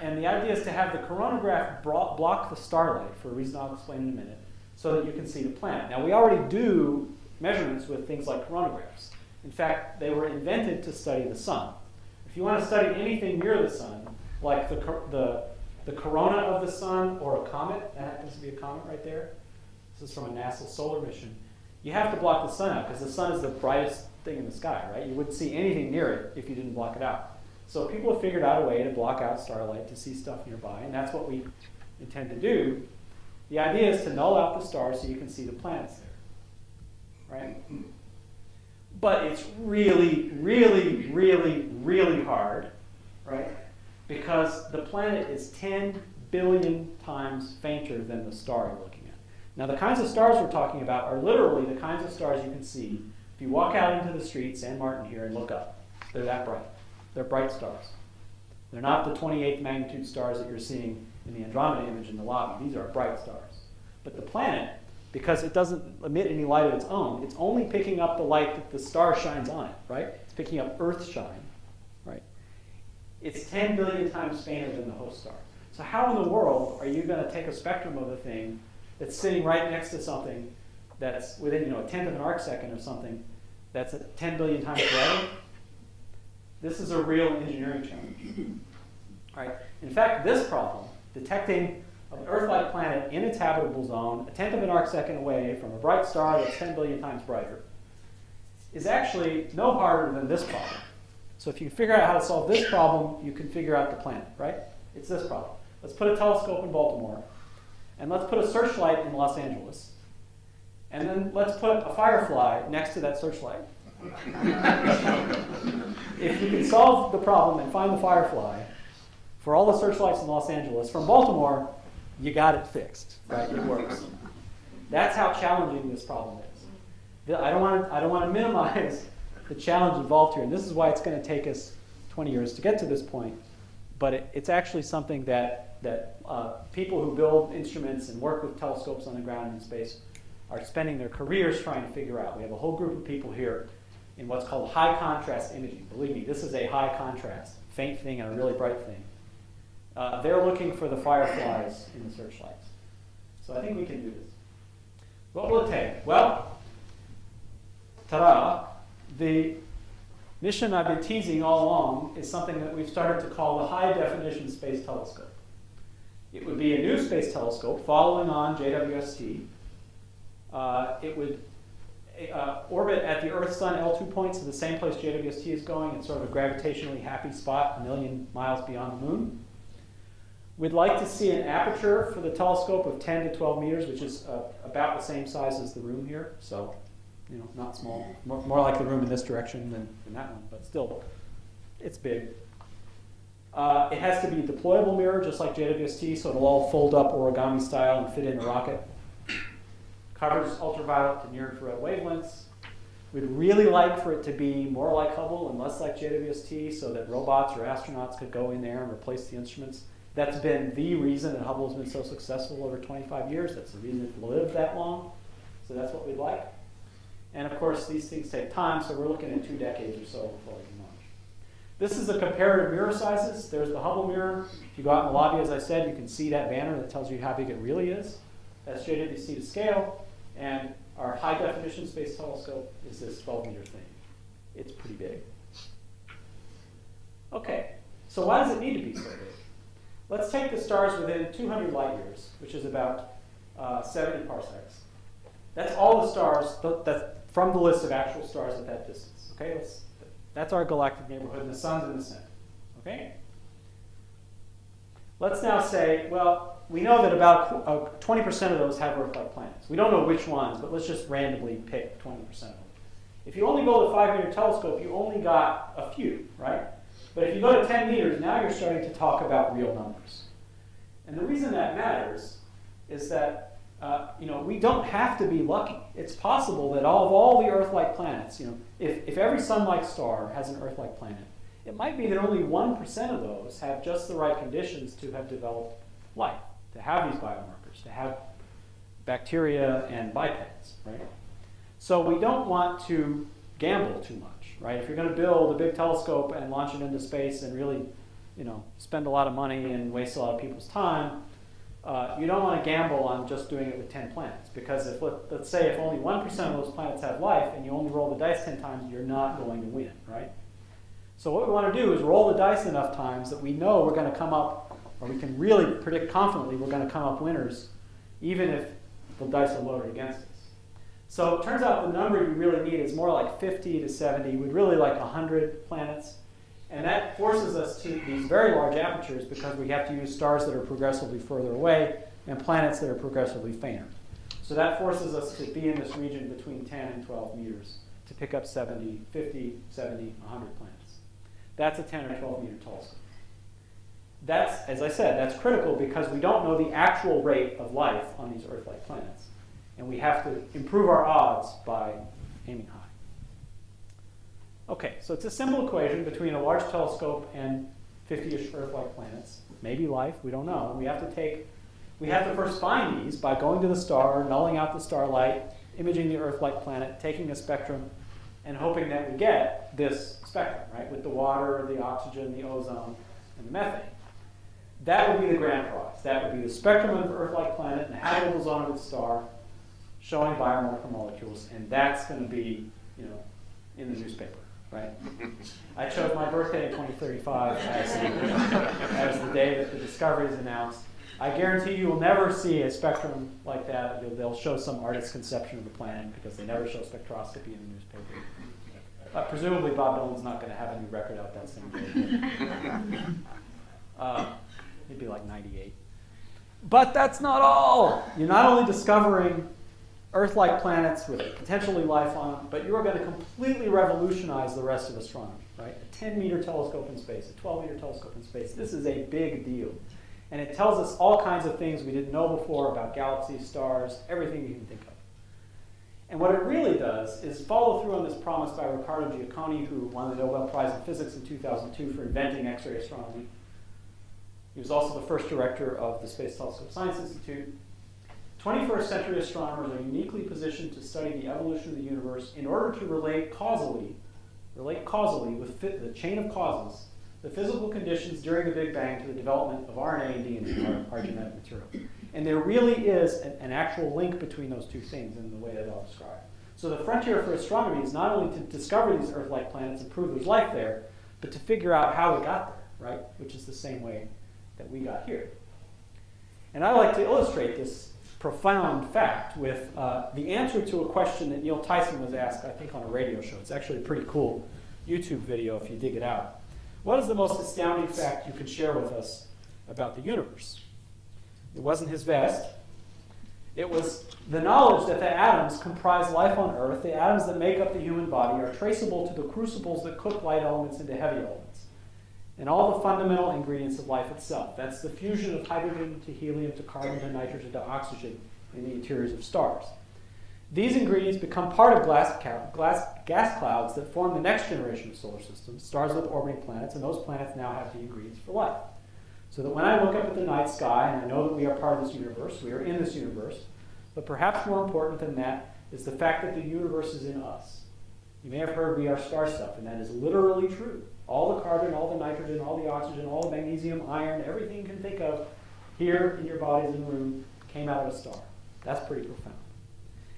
And the idea is to have the coronagraph block the starlight for a reason I'll explain in a minute so that you can see the planet. Now, we already do measurements with things like coronagraphs. In fact, they were invented to study the sun. If you want to study anything near the sun, like the, the, the corona of the sun or a comet, that happens to be a comet right there. This is from a NASA solar mission. You have to block the sun out because the sun is the brightest thing in the sky, right? You wouldn't see anything near it if you didn't block it out. So people have figured out a way to block out starlight to see stuff nearby, and that's what we intend to do. The idea is to null out the stars so you can see the planets there, right? But it's really, really, really, really hard, right? Because the planet is 10 billion times fainter than the star you're looking at. Now, the kinds of stars we're talking about are literally the kinds of stars you can see if you walk out into the street, San Martin here, and look up, they're that bright. They're bright stars. They're not the 28th magnitude stars that you're seeing in the Andromeda image in the lobby. These are bright stars. But the planet, because it doesn't emit any light of its own, it's only picking up the light that the star shines on it, right? It's picking up Earth shine? It's 10 billion times fainter than the host star. So how in the world are you going to take a spectrum of a thing that's sitting right next to something that's within you know a tenth of an arc second of something that's 10 billion times brighter. This is a real engineering challenge. Right? In fact, this problem, detecting an Earth-like planet in its habitable zone, a tenth of an arc second away from a bright star that's 10 billion times brighter, is actually no harder than this problem. So if you figure out how to solve this problem, you can figure out the planet, right? It's this problem. Let's put a telescope in Baltimore, and let's put a searchlight in Los Angeles, and then let's put a firefly next to that searchlight. if you can solve the problem and find the firefly for all the searchlights in Los Angeles, from Baltimore, you got it fixed, right? It works. That's how challenging this problem is. I don't want to, I don't want to minimize the challenge involved here, and this is why it's going to take us 20 years to get to this point. But it, it's actually something that, that uh, people who build instruments and work with telescopes on the ground in space are spending their careers trying to figure out. We have a whole group of people here in what's called high contrast imaging. Believe me, this is a high contrast, faint thing and a really bright thing. Uh, they're looking for the fireflies in the searchlights. So I think we can do this. What will it take? Well, ta-da! The mission I've been teasing all along is something that we've started to call the High Definition Space Telescope. It would be a new space telescope following on JWST. Uh, it would uh, orbit at the Earth Sun L2 points to the same place JWST is going. It's sort of a gravitationally happy spot a million miles beyond the moon. We'd like to see an aperture for the telescope of 10 to 12 meters, which is uh, about the same size as the room here. So, you know, not small. More, more like the room in this direction than, than that one, but still, it's big. Uh, it has to be a deployable mirror, just like JWST, so it'll all fold up origami style and fit in the rocket. Covers ultraviolet to near infrared wavelengths. We'd really like for it to be more like Hubble and less like JWST, so that robots or astronauts could go in there and replace the instruments. That's been the reason that Hubble has been so successful over 25 years. That's the reason it lived that long. So that's what we'd like. And of course, these things take time, so we're looking at two decades or so before we can launch. This is a comparative mirror sizes. There's the Hubble mirror. If you go out in the lobby, as I said, you can see that banner that tells you how big it really is. That's JWST to scale. And our high definition space telescope is this 12 meter thing. It's pretty big. Okay, so why does it need to be so big? Let's take the stars within 200 light years, which is about uh, 70 parsecs. That's all the stars that's from the list of actual stars at that distance. Okay, let's, that's our galactic neighborhood, and the sun's in the center. Okay. Let's now say, well, we know that about 20% uh, of those have Earth-like planets. We don't know which ones, but let's just randomly pick 20% of them. If you only build a five-meter telescope, you only got a few, right? But if you go to 10 meters, now you're starting to talk about real numbers. And the reason that matters is that uh, you know, we don't have to be lucky. It's possible that all of all the Earth-like planets, you know, if, if every Sun-like star has an Earth-like planet, it might be that only 1% of those have just the right conditions to have developed life, to have these biomarkers, to have bacteria and bipeds, right? So we don't want to gamble too much, right? If you're going to build a big telescope and launch it into space and really, you know, spend a lot of money and waste a lot of people's time, uh, you don't want to gamble on just doing it with 10 planets because if let, us say if only 1% of those planets have life and you only roll the dice 10 times, you're not going to win, right? So what we want to do is roll the dice enough times that we know we're going to come up, or we can really predict confidently we're going to come up winners, even if the dice are loaded against us. So it turns out the number you really need is more like 50 to 70. We'd really like 100 planets. And that forces us to these very large apertures because we have to use stars that are progressively further away and planets that are progressively fainter. So that forces us to be in this region between 10 and 12 meters to pick up 70, 50, 70, 100 planets. That's a 10 or 12 meter telescope. That's, as I said, that's critical because we don't know the actual rate of life on these Earth-like planets. And we have to improve our odds by aiming high. Okay, so it's a simple equation between a large telescope and 50-ish Earth-like planets. Maybe life, we don't know. We have to take, we have to first find these by going to the star, nulling out the starlight, imaging the Earth-like planet, taking a spectrum, and hoping that we get this spectrum, right, with the water, the oxygen, the ozone, and the methane. That would be the grand prize. That would be the spectrum of the Earth-like planet and the habitable zone of its star, showing biomarker molecules, and that's going to be, you know, in the newspaper right? I chose my birthday in 2035 as the, day that the discovery is announced. I guarantee you will never see a spectrum like that. They'll show some artist's conception of the planet because they never show spectroscopy in the newspaper. Uh, presumably, Bob Dylan's not going to have a new record out that same day. Uh, it'd be like 98. But that's not all. You're not only discovering Earth-like planets with potentially life on them, but you are going to completely revolutionize the rest of astronomy, right? A 10-meter telescope in space, a 12-meter telescope in space. This is a big deal. And it tells us all kinds of things we didn't know before about galaxies, stars, everything you can think of. And what it really does is follow through on this promise by Riccardo Giacconi, who won the Nobel Prize in Physics in 2002 for inventing X-ray astronomy. He was also the first director of the Space Telescope Science Institute. 21st century astronomers are uniquely positioned to study the evolution of the universe in order to relate causally, relate causally with the chain of causes, the physical conditions during the Big Bang to the development of RNA and DNA, our, our genetic material. And there really is an, an actual link between those two things in the way that I'll describe. So the frontier for astronomy is not only to discover these Earth-like planets and prove there's life there, but to figure out how we got there, right? Which is the same way that we got here. And I like to illustrate this profound fact with uh, the answer to a question that Neil Tyson was asked, I think, on a radio show. It's actually a pretty cool YouTube video if you dig it out. What is the most astounding fact you could share with us about the universe? It wasn't his vest. It was the knowledge that the atoms comprise life on Earth, the atoms that make up the human body, are traceable to the crucibles that cook light elements into heavy elements, and all the fundamental ingredients of life itself. That's the fusion of hydrogen to helium to carbon to nitrogen to oxygen in the interiors of stars. These ingredients become part of glass, glass, gas clouds that form the next generation of solar systems, stars with orbiting planets, and those planets now have the ingredients for life. So that when I look up at the night sky and I know that we are part of this universe, we are in this universe, but perhaps more important than that is the fact that the universe is in us. You may have heard we are star stuff, and that is literally true. All the carbon, all the nitrogen, all the oxygen, all the magnesium, iron, everything you can think of here in your bodies in the room came out of a star. That's pretty profound.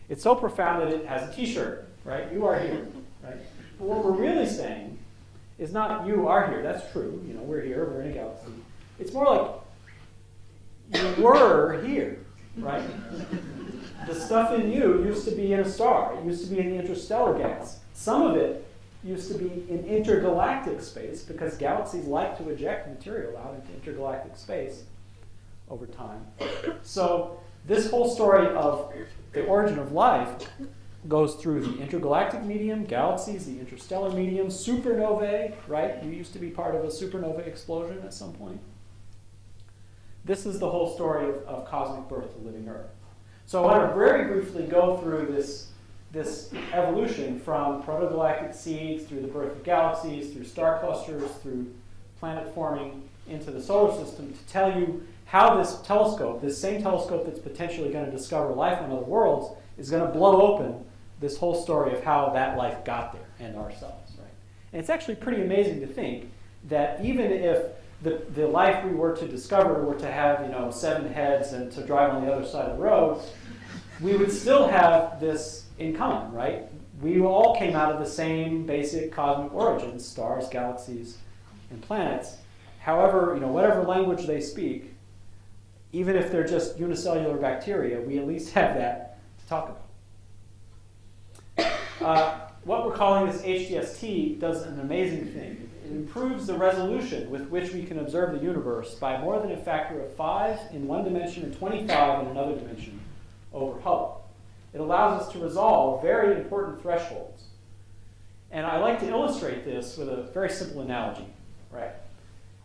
It's so profound that it has a t-shirt, right? You are here, right? But what we're really saying is not you are here. That's true. You know, we're here, we're in a galaxy. It's more like you were here, right? The stuff in you used to be in a star. It used to be in the interstellar gas. Some of it used to be in intergalactic space because galaxies like to eject material out into intergalactic space over time. So this whole story of the origin of life goes through the intergalactic medium, galaxies, the interstellar medium, supernovae, right? You used to be part of a supernova explosion at some point. This is the whole story of, of cosmic birth, the living Earth. So I want to very briefly go through this, this evolution from protogalactic seeds through the birth of galaxies, through star clusters, through planet forming into the solar system to tell you how this telescope, this same telescope that's potentially going to discover life on other worlds, is going to blow open this whole story of how that life got there and ourselves. Right? And it's actually pretty amazing to think that even if the, the life we were to discover were to have you know seven heads and to drive on the other side of the road, we would still have this in common, right? We all came out of the same basic cosmic origins, stars, galaxies, and planets. However, you know, whatever language they speak, even if they're just unicellular bacteria, we at least have that to talk about. Uh, what we're calling this HDST does an amazing thing. It improves the resolution with which we can observe the universe by more than a factor of 5 in one dimension and 25 in another dimension over Hubble. It allows us to resolve very important thresholds. And I like to illustrate this with a very simple analogy, right?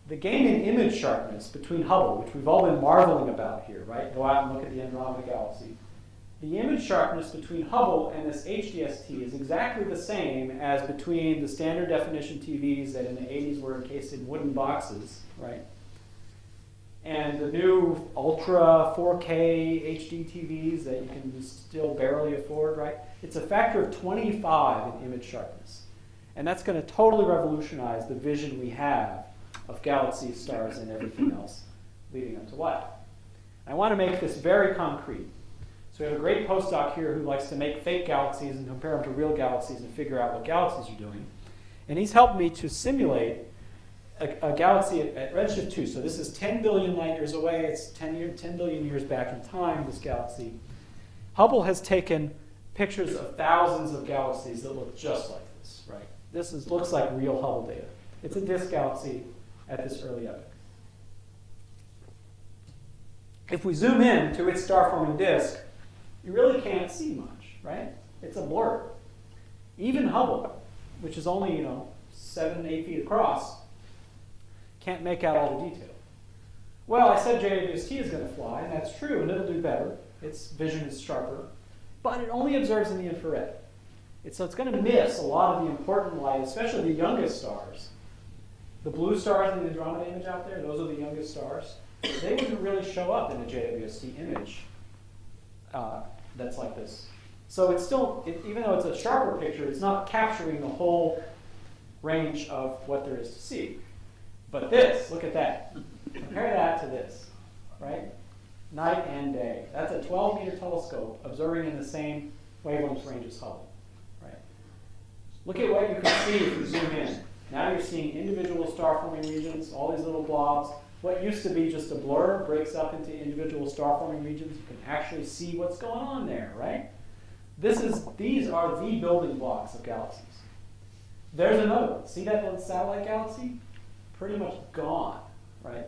the gain in image sharpness between Hubble, which we've all been marveling about here, right? Go out and look at the Andromeda Galaxy. The image sharpness between Hubble and this HDST is exactly the same as between the standard definition TVs that in the 80s were encased in wooden boxes, right? And the new ultra 4K HD TVs that you can still barely afford, right? It's a factor of 25 in image sharpness. And that's going to totally revolutionize the vision we have of galaxies, stars, and everything else leading up to life. I want to make this very concrete. So we have a great postdoc here who likes to make fake galaxies and compare them to real galaxies and figure out what galaxies are doing. And he's helped me to simulate a, a galaxy at, at, redshift 2. So this is 10 billion light years away. It's 10, year, 10 billion years back in time, this galaxy. Hubble has taken pictures of thousands of galaxies that look just like this, right? This is, looks like real Hubble data. It's a disk galaxy at this early epoch. If we zoom in to its star-forming disk, you really can't see much, right? It's a blur. Even Hubble, which is only, you know, seven, eight feet across, can't make out all the detail. Well, I said JWST is going to fly, and that's true, and it'll do better. Its vision is sharper, but it only observes in the infrared. It's, so it's going to miss a lot of the important light, especially the youngest stars, the blue stars in the Andromeda image out there, those are the youngest stars. They wouldn't really show up in a JWST image uh, that's like this. So it's still, it, even though it's a sharper picture, it's not capturing the whole range of what there is to see. But this, look at that. Compare that to this, right? night and day. That's a 12 meter telescope observing in the same wavelength range as Hubble. Right? Look at what you can see if you zoom in. Now you're seeing individual star forming regions, all these little blobs. What used to be just a blur breaks up into individual star forming regions. You can actually see what's going on there, right? This is, these are the building blocks of galaxies. There's another one. See that little satellite galaxy? Pretty much gone, right?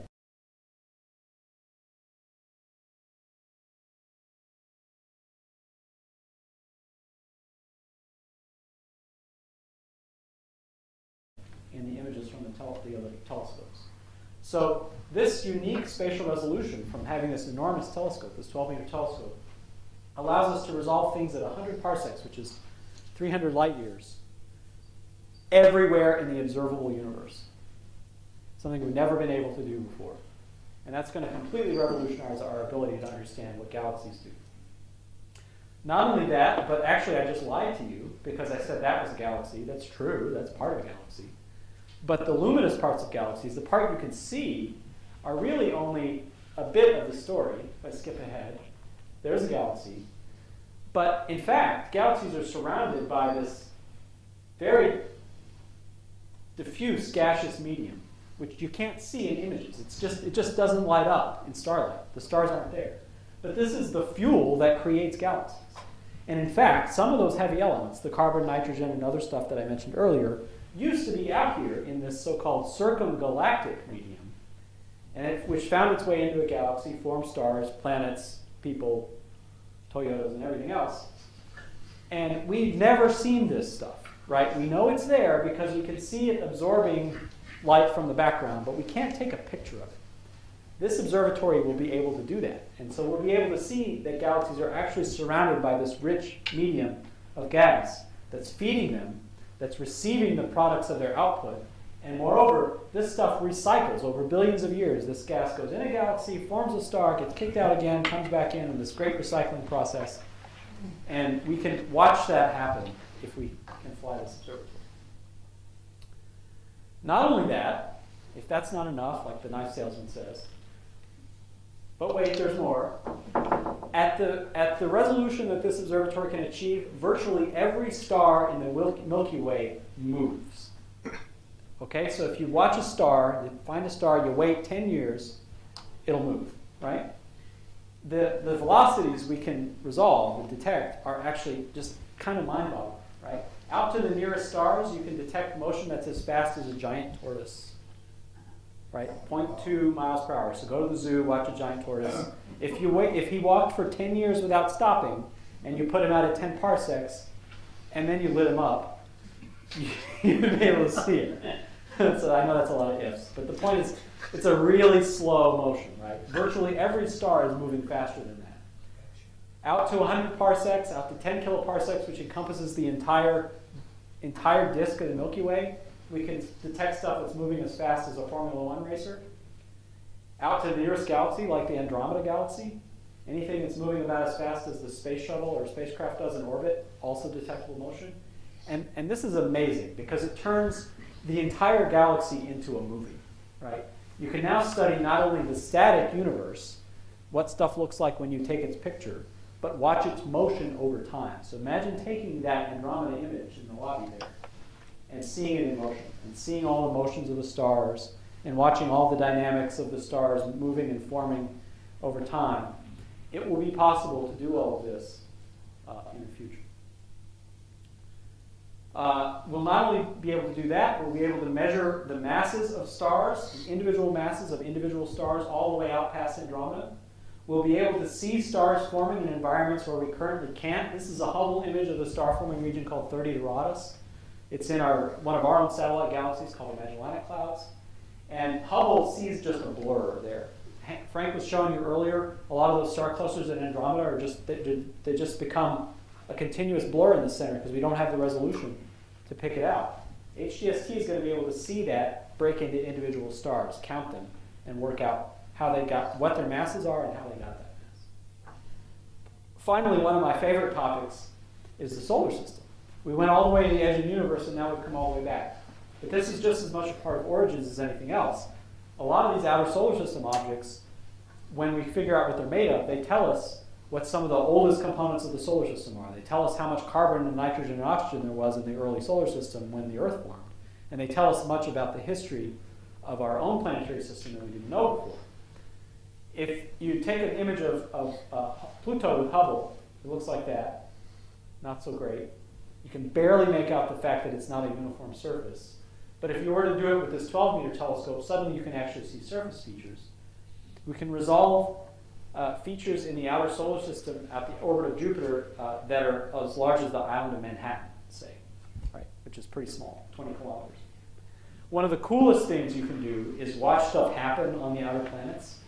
in the images from the, tel- the other telescopes. So this unique spatial resolution from having this enormous telescope, this 12 meter telescope, allows us to resolve things at 100 parsecs, which is 300 light years, everywhere in the observable universe. Something we've never been able to do before. And that's going to completely revolutionize our ability to understand what galaxies do. Not only that, but actually I just lied to you because I said that was a galaxy. That's true, that's part of a galaxy. But the luminous parts of galaxies, the part you can see, are really only a bit of the story. If I skip ahead, there's a galaxy. But in fact, galaxies are surrounded by this very diffuse gaseous medium, which you can't see in images. It's just, it just doesn't light up in starlight. The stars aren't there. But this is the fuel that creates galaxies. And in fact, some of those heavy elements, the carbon, nitrogen, and other stuff that I mentioned earlier, used to be out here in this so-called circumgalactic medium, and it, which found its way into a galaxy, formed stars, planets, people, Toyotas, and everything else. And we've never seen this stuff, right? We know it's there because we can see it absorbing light from the background, but we can't take a picture of it. This observatory will be able to do that. And so we'll be able to see that galaxies are actually surrounded by this rich medium of gas that's feeding them that's receiving the products of their output. And moreover, this stuff recycles over billions of years. This gas goes in a galaxy, forms a star, gets kicked out again, comes back in in this great recycling process. And we can watch that happen if we can fly this observatory. Not only that, if that's not enough, like the knife salesman says, but wait, there's more. At the, at the resolution that this observatory can achieve, virtually every star in the Milky Way moves. Okay, so if you watch a star, you find a star, you wait 10 years, it'll move, right? The, the velocities we can resolve and detect are actually just kind of mind boggling, right? Out to the nearest stars, you can detect motion that's as fast as a giant tortoise right? 0.2 miles per hour. So go to the zoo, watch a giant tortoise. If you wait, if he walked for 10 years without stopping, and you put him out at 10 parsecs, and then you lit him up, you'd be able to see it. so I know that's a lot of ifs, but the point is, it's a really slow motion, right? Virtually every star is moving faster than that. Out to 100 parsecs, out to 10 kiloparsecs, which encompasses the entire entire disk of the Milky Way, we can detect stuff that's moving as fast as a Formula One racer. Out to the nearest galaxy, like the Andromeda Galaxy, anything that's moving about as fast as the space shuttle or spacecraft does in orbit, also detectable motion. And, and this is amazing because it turns the entire galaxy into a movie, right? You can now study not only the static universe, what stuff looks like when you take its picture, but watch its motion over time. So imagine taking that Andromeda image in the lobby there and seeing it in motion, and seeing all the motions of the stars, and watching all the dynamics of the stars moving and forming over time, it will be possible to do all of this uh, in the future. Uh, we'll not only be able to do that, we'll be able to measure the masses of stars, the individual masses of individual stars, all the way out past Andromeda. We'll be able to see stars forming in environments where we currently can't. This is a Hubble image of the star forming region called 30 Doradus. It's in our one of our own satellite galaxies called the Magellanic Clouds. And Hubble sees just a blur there. Frank was showing you earlier, a lot of those star clusters in Andromeda are just, they, they just become a continuous blur in the center because we don't have the resolution to pick it out. HDST is going to be able to see that, break into individual stars, count them, and work out how they got, what their masses are and how they got that mass. Finally, one of my favorite topics is the solar system. We went all the way to the edge of the universe, and now we've come all the way back. But this is just as much a part of origins as anything else. A lot of these outer solar system objects when we figure out what they're made of, they tell us what some of the oldest components of the solar system are. They tell us how much carbon and nitrogen and oxygen there was in the early solar system when the Earth formed. And they tell us much about the history of our own planetary system that we didn't know before. If you take an image of, of uh, Pluto with Hubble, it looks like that. Not so great. You can barely make out the fact that it's not a uniform surface. But if you were to do it with this 12 meter telescope, suddenly you can actually see surface features. We can resolve uh, features in the outer solar system at the orbit of Jupiter uh, that are as large as the island of Manhattan, say, right, which is pretty small, 20 kilometers. One of the coolest things you can do is watch stuff happen on the outer planets.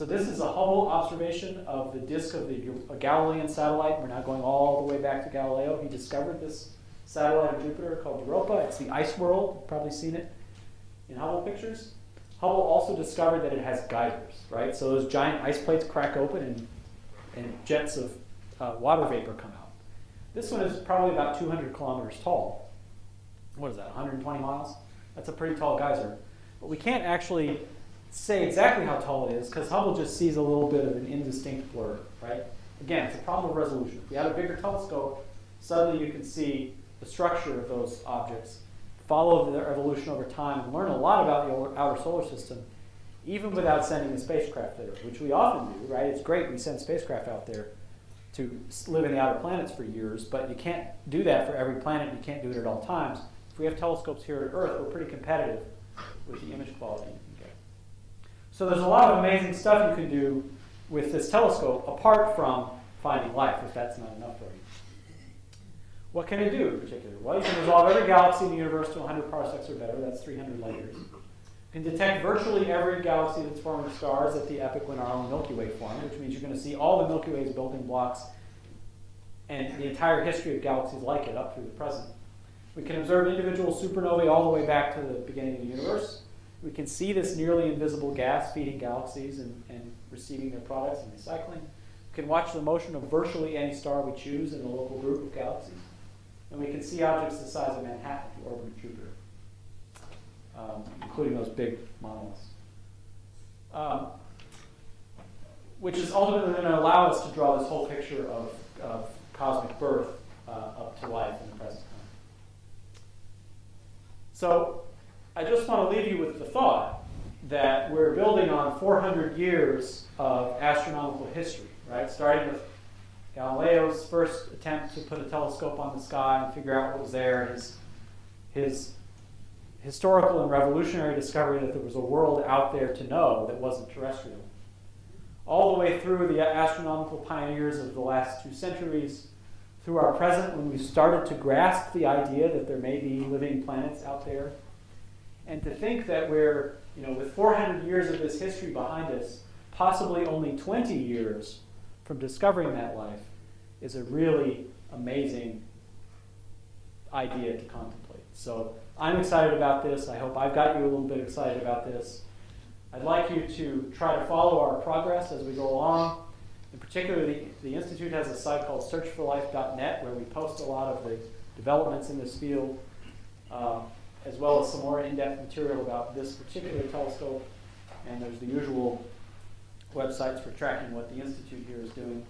So this is a Hubble observation of the disk of the Galilean satellite. We're now going all the way back to Galileo. He discovered this satellite of Jupiter called Europa. It's the ice world. You've probably seen it in Hubble pictures. Hubble also discovered that it has geysers, right? So those giant ice plates crack open and, and jets of uh, water vapor come out. This one is probably about 200 kilometers tall. What is that, 120 miles? That's a pretty tall geyser. But we can't actually say exactly how tall it is because Hubble just sees a little bit of an indistinct blur, right? Again, it's a problem of resolution. If you had a bigger telescope, suddenly you can see the structure of those objects, follow their evolution over time, and learn a lot about the outer solar system, even without sending a spacecraft there, which we often do, right? It's great we send spacecraft out there to live in the outer planets for years, but you can't do that for every planet. You can't do it at all times. If we have telescopes here at Earth, we're pretty competitive with the image quality. So there's a lot of amazing stuff you can do with this telescope apart from finding life, if that's not enough for you. What can it do in particular? Well, you can resolve every galaxy in the universe to 100 parsecs or better. That's 300 light years. You can detect virtually every galaxy that's forming stars at the epoch when our own Milky Way formed, which means you're going to see all the Milky Way's building blocks and the entire history of galaxies like it up through the present. We can observe individual supernovae all the way back to the beginning of the universe. We can see this nearly invisible gas feeding galaxies and, and receiving their products and recycling. We can watch the motion of virtually any star we choose in a local group of galaxies. And we can see objects the size of Manhattan you orbit Jupiter, um, including those big monoliths. Um, which is ultimately going to allow us to draw this whole picture of, of cosmic birth uh, up to life in the present time. So I just want to leave you with the thought that we're building on 400 years of astronomical history, right? Starting with Galileo's first attempt to put a telescope on the sky and figure out what was there, his, his historical and revolutionary discovery that there was a world out there to know that wasn't terrestrial. All the way through the astronomical pioneers of the last two centuries, through our present, when we started to grasp the idea that there may be living planets out there and to think that we're, you know, with 400 years of this history behind us, possibly only 20 years from discovering that life is a really amazing idea to contemplate. So I'm excited about this. I hope I've got you a little bit excited about this. I'd like you to try to follow our progress as we go along. In particular, the, the Institute has a site called searchforlife.net where we post a lot of the developments in this field. Uh, as well as some more in-depth material about this particular telescope. And there's the usual websites for tracking what the Institute here is doing.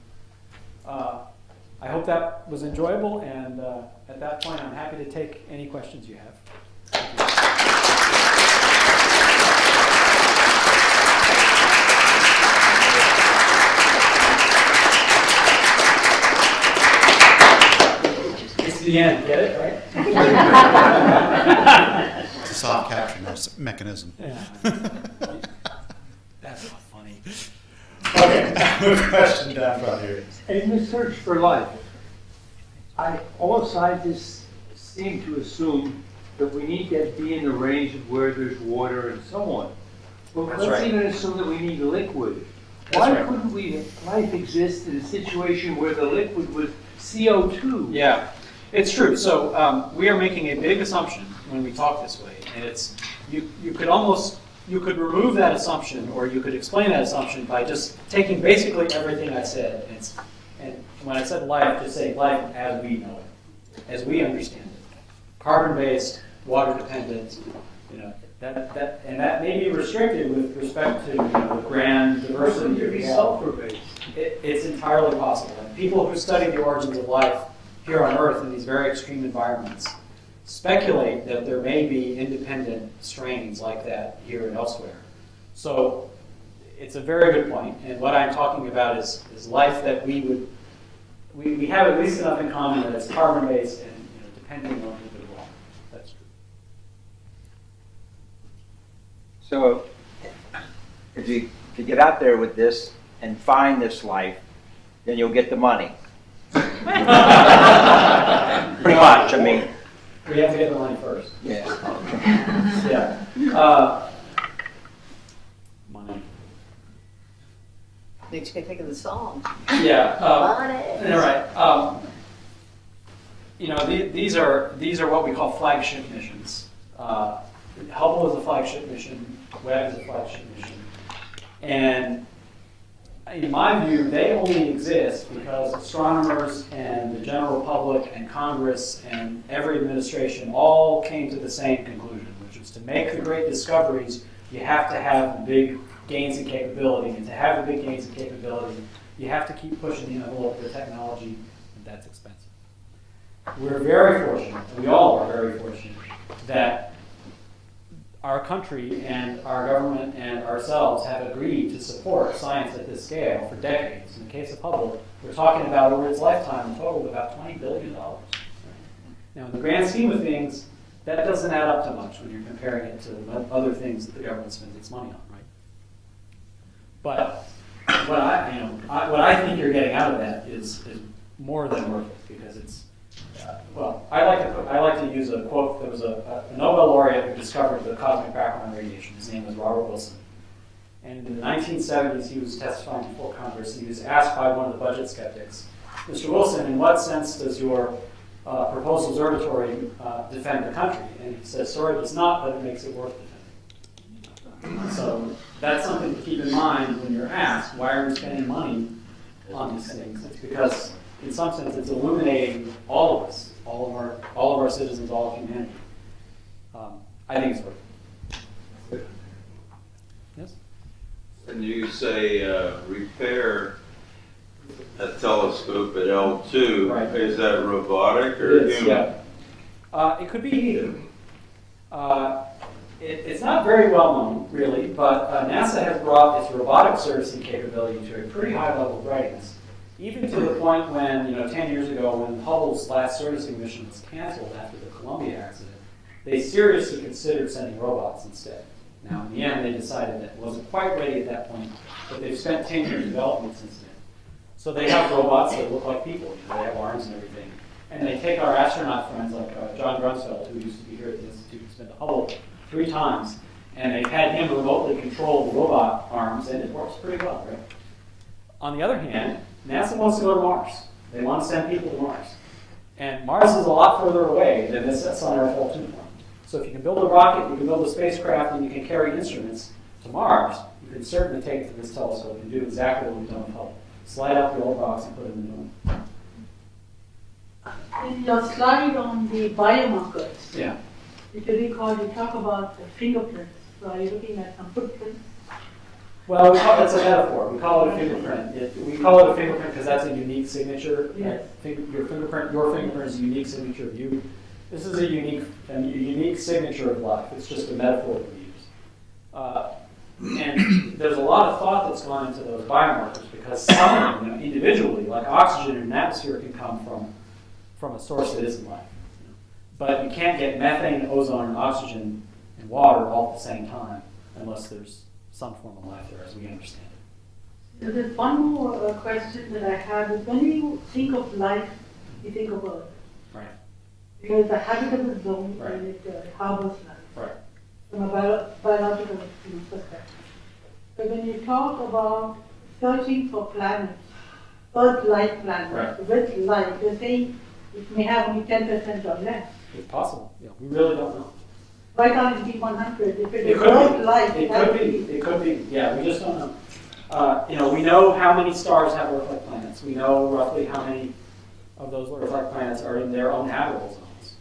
Uh, I hope that was enjoyable, and uh, at that point, I'm happy to take any questions you have. It's the end, get it, right? It's a soft capture mechanism. Yeah. That's not funny. Okay, a question down front here. In the search for life, I, all scientists seem to assume that we need to be in the range of where there's water and so on. But That's let's right. even assume that we need liquid. That's Why right. couldn't we, life exist in a situation where the liquid was CO2? Yeah, it's true. So um, we are making a big assumption when we talk this way, and it's you. You could almost you could remove that assumption, or you could explain that assumption by just taking basically everything I said. And, and when I said life, just say life as we know it, as we understand it, carbon-based, water-dependent, you know, That, that, and that may be restricted with respect to, you know, the grand diversity Could of be sulfur based. it, it's entirely possible. And people who study the origins of life here on Earth in these very extreme environments speculate that there may be independent strains like that here and elsewhere. So it's a very good point. And what I'm talking about is, is life that we would, we, we have at least enough in common that it's carbon based and you know, depending on individual. That's true. So if you, if you get out there with this and find this life, then you'll get the money. Pretty much, I mean, We have to get the money first. yeah. Yeah. Uh, money. Makes me think of the song. Yeah. Uh, Money. All right. Um, you know, the, these are these are what we call flagship missions. Uh, Hubble is a flagship mission. Webb is a flagship mission. And in my view, they only exist because astronomers and the general public and Congress and every administration all came to the same conclusion, which is to make the great discoveries, you have to have the big gains in capability. And to have the big gains in capability, you have to keep pushing the envelope the technology, and that's expensive. We're very fortunate, we all are very fortunate, that our country and our government and ourselves have agreed to support science at this scale for decades. In the case of Hubble, we're talking about over its lifetime, a total of about $20 billion. Now, in the grand scheme of things, that doesn't add up to much when you're comparing it to other things that the government spends its money on, right? But what I, you know, I, what I think you're getting out of that is, is more than worth it because it's, well, I like to I like to use a quote. There was a, a Nobel laureate who discovered the cosmic background radiation. His name was Robert Wilson. And in the 1970s, he was testifying before Congress, and he was asked by one of the budget skeptics, Mr. Wilson, in what sense does your uh, proposed observatory uh, defend the country? And he says, sorry, it does not, but it makes it worth defending. So that's something to keep in mind when you're asked, why are we spending money on these things? It's because, in some sense, it's illuminating all of us, all of our, all of our citizens, all of humanity. Um, I think it's worth it. Yes? And you say uh, repair a telescope at L2. Right. Is that robotic or It is, human? yeah. Uh, it could be either. Uh, it, it's not very well known, really, but uh, NASA has brought its robotic servicing capability to a pretty high level of readiness. Even to the point when, you know, 10 years ago, when Hubble's last servicing mission was canceled after the Columbia accident, they seriously considered sending robots instead. Now, in the end, they decided that it wasn't quite ready at that point, but they've spent 10 years developing it since then. So they have robots that look like people, you know, they have arms and everything. And they take our astronaut friends like uh, John Grunsfeld, who used to be here at the Institute, who's been to Hubble three times, and they've had him remotely control the robot arms, and it works pretty well, right? On the other hand, NASA wants to go to Mars. They want to send people to Mars. And Mars is a lot further away than this Sun Earth ultimately. So if you can build a rocket, you can build a spacecraft, and you can carry instruments to Mars, you can certainly take it to this telescope and do exactly what we've done with Hubble. Slide out the old box and put it in the new one. In your slide on the biomarkers, Yeah. if you recall, you talk about the fingerprints. So are you looking at some footprints? Well, we call, that's a metaphor. We call it a fingerprint. It, we call it a fingerprint because that's a unique signature. Yes. Your fingerprint, your fingerprint is a unique signature of you. This is a unique, a unique signature of life. It's just a metaphor that we use. Uh, and there's a lot of thought that's gone into those biomarkers because some of them, individually, like oxygen in an atmosphere, can come from from a source that isn't life. But you can't get methane, ozone, and oxygen and water all at the same time unless there's some form of life there as we understand it. So There's one more uh, question that I have is when you think of life, you think of Earth. Right. Because it's a habitable zone Right. and it uh, harbors life Right. from a bio- biological you know, perspective. But when you talk about searching for planets, Earth-like planets Right. with life, you're saying it may have only 10% or less. It's possible. Yeah, we really don't know. Why can't it be 100? If it It is could be. Earth-like, It could would be. It could be. Yeah, we just don't know. Uh, you know, we know how many stars have Earth-like planets. We know roughly how many of those Earth-like planets are in their own habitable zones.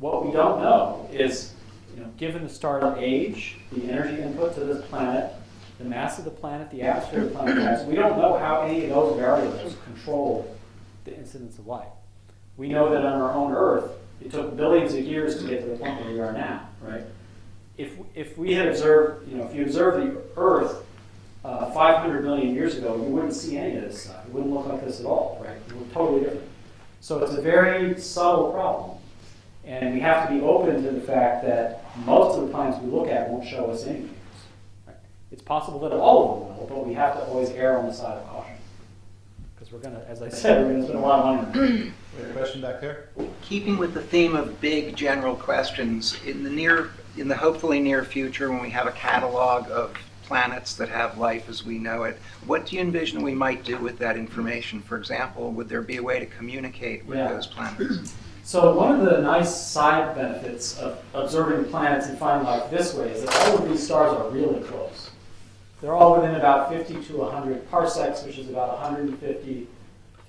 What we don't know is you know, given the starting age, the energy input to this planet, the mass of the planet, the atmosphere of the planet has, we don't know how any of those variables control the incidence of life. We know that on our own Earth, it took billions of years to get to the point where we are now, right? If, if we had observed, you know, if you observed the Earth uh, 500 million years ago, you wouldn't see any of this stuff. It wouldn't look like this at all, right? It would totally different. So it's a very subtle problem. And we have to be open to the fact that most of the planets we look at won't show us anything. Right? It's possible that all of them will, but we have to always err on the side of caution. Because we're going to, as I said, we're going to spend a lot of money on it. We have a question back there? Keeping with the theme of big general questions, in the near, in the hopefully near future, when we have a catalog of planets that have life as we know it, what do you envision we might do with that information? For example, would there be a way to communicate with Yeah. those planets? So one of the nice side benefits of observing planets and finding life this way is that all of these stars are really close. They're all within about 50 to 100 parsecs, which is about 150,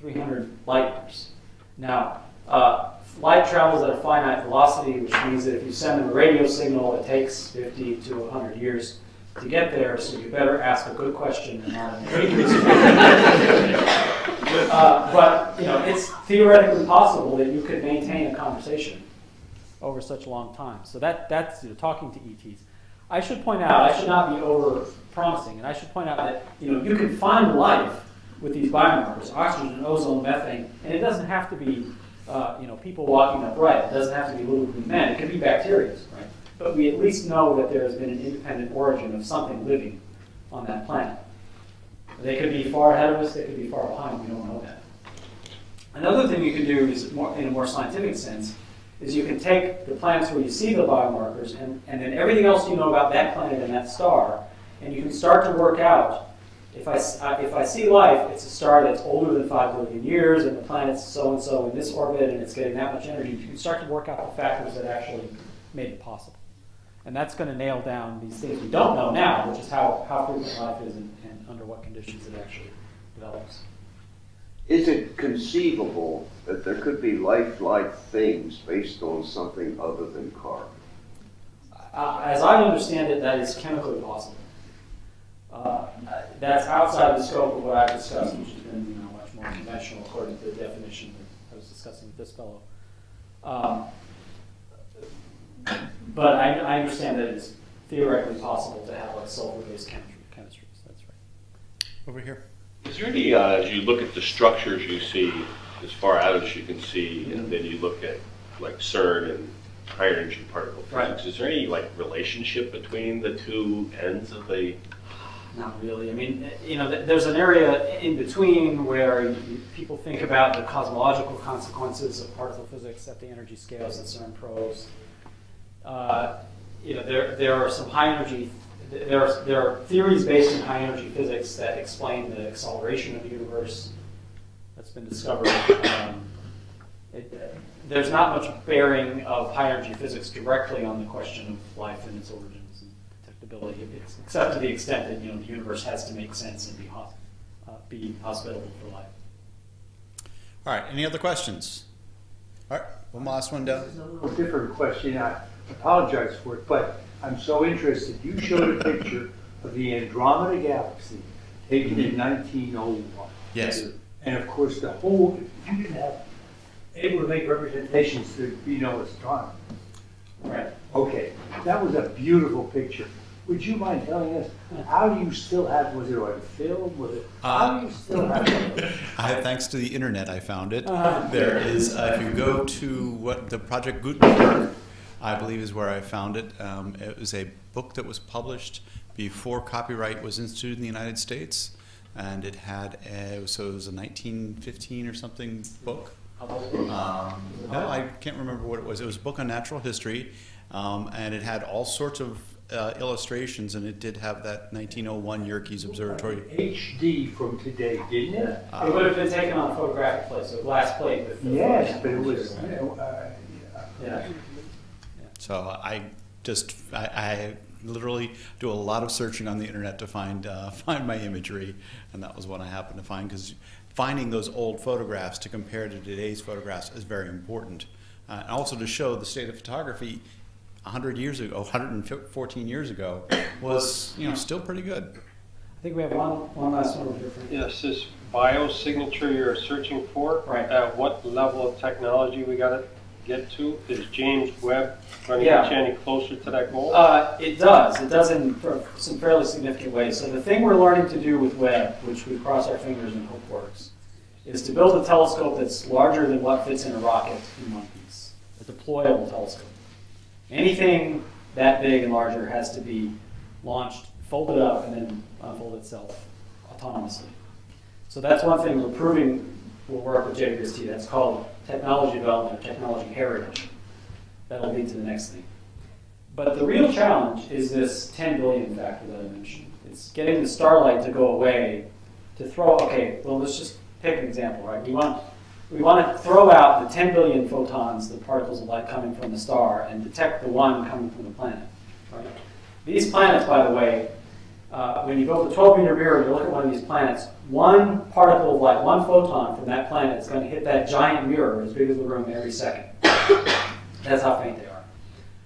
300 light years. Now, uh, light travels at a finite velocity, which means that if you send them a radio signal, it takes 50 to 100 years to get there, so you better ask a good question and not an uh, but you know, it's theoretically possible that you could maintain a conversation over such a long time. So that that's you know, talking to ETs. I should point out, I should not be over promising, and I should point out that you know you can find life with these biomarkers, oxygen, ozone, methane, and it doesn't have to be uh, you know people walking upright. It doesn't have to be little green men. It could be bacteria, right? But we at least know that there has been an independent origin of something living on that planet. They could be far ahead of us, they could be far behind, we don't know that. Another thing you can do is more, in a more scientific sense, is you can take the planets where you see the biomarkers and, and then everything else you know about that planet and that star, and you can start to work out if I, if I see life, it's a star that's older than 5 billion years, and the planet's so and so in this orbit, and it's getting that much energy. You can start to work out the factors that actually made it possible. And that's going to nail down these things we don't know now, which is how, how frequent life is and, and under what conditions it actually develops. Is it conceivable that there could be lifelike things based on something other than carbon? Uh, as I understand it, that is chemically possible. Uh, that's outside the scope of what I've discussed, which has been you know, much more conventional according to the definition that I was discussing with this fellow. Um, but I, I understand that it's theoretically possible to have like sulfur-based chemistry, chemistries. That's right. Over here. Is there any, uh, as you look at the structures you see as far out as you can see, and then you look at like CERN and high energy particle Right. physics, is there any like relationship between the two ends of the? Not really. I mean, eh, you know, th- there's an area in between where you- people think about the cosmological consequences of particle physics at the energy scales that CERN probes. Uh, you know, there, there are some high energy, th- there are, there are theories based in high energy physics that explain the acceleration of the universe that's been discovered. Um, it, uh, there's not much bearing of high energy physics directly on the question of life and its origins and detectability, it's, except to the extent that you know the universe has to make sense and be hos- uh, be hospitable for life. All right, any other questions? All right, one last one down. This is a little different question, I apologize for it, but I'm so interested. You showed a picture of the Andromeda Galaxy taken in 1901. Yes. And of course, the whole, you didn't have, able to make representations, there'd be no astronomy. Right. Okay, that was a beautiful picture. Would you mind telling us, how do you still have, was it on film, was it, how do you still have it? I, thanks to the internet, I found it. Uh-huh. There is, uh, if you go to what the Project Gutenberg, I believe is where I found it. Um, it was a book that was published before copyright was instituted in the United States, and it had a, so it was a 1915 or something book. Um, no, I can't remember what it was. It was a book on natural history, um, and it had all sorts of uh, illustrations, and it did have that 1901 Yerkes Observatory. HD from today, didn't it? It would have been taken on a photographic plate, so a glass plate with. the Yes, photos. but it was, you know, uh, Yeah. So I just I, I literally do a lot of searching on the internet to find uh, find my imagery, and that was what I happened to find because finding those old photographs to compare to today's photographs is very important, uh, and also to show the state of photography 100 years ago, 114 years ago, was you know still pretty good. I think we have one, one last one over here. Frank. Yes, this biosignature you're searching for. Right. At what level of technology we gotta get to? Is James Webb get you any closer to that goal? Uh, it does. It does in some fairly significant ways. So the thing we're learning to do with Webb, which we cross our fingers and hope works, is to build a telescope that's larger than what fits in a rocket in one piece. A deployable telescope. Anything that big and larger has to be launched, folded up, and then unfold itself autonomously. So that's one thing we're proving will work with JWST. That's called technology development, or technology heritage. That'll lead to the next thing. But the real challenge is this 10 billion factor that I mentioned. It's getting the starlight to go away to throw, okay, well, let's just pick an example, right? We want, we want to throw out the 10 billion photons, the particles of light coming from the star, and detect the one coming from the planet, right? These planets, by the way, uh, when you build a 12 meter mirror, and you look at one of these planets, one particle of light, one photon from that planet is going to hit that giant mirror as big as the room every second. That's how faint they are.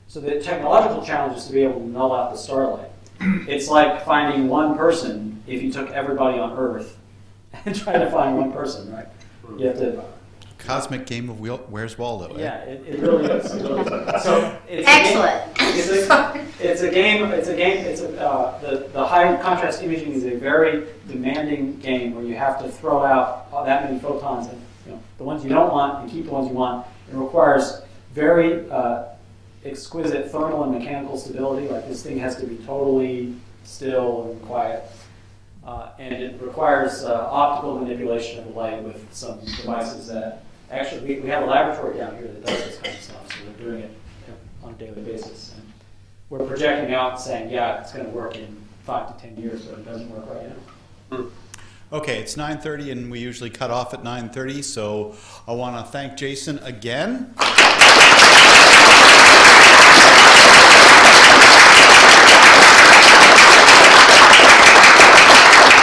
So the technological challenge is to be able to null out the starlight. It's like finding one person if you took everybody on Earth and tried to find one person, right? You have to. Cosmic game of Wheel- Where's Waldo? eh? Yeah, it, it really is. It really is. So it's a game- Excellent. It's a, it's a game. It's a game. It's a uh, the the high contrast imaging is a very demanding game where you have to throw out all that many photons and you know the ones you don't want and keep the ones you want. It requires very uh, exquisite thermal and mechanical stability. Like this thing has to be totally still and quiet. Uh, and it requires uh, optical manipulation of the light with some devices that actually we, we have a laboratory down here that does this kind of stuff. So we're doing it on a daily basis. And we're projecting out saying, yeah, it's going to work in five to ten years, but it doesn't work right now. Hmm. Okay, it's 9:30 and we usually cut off at 9:30, so I want to thank Jason again.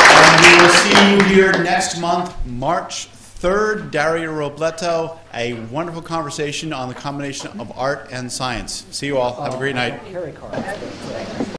And we will see you here next month, March 3rd. Dario Robleto, a wonderful conversation on the combination of art and science. See you all. Have a great night.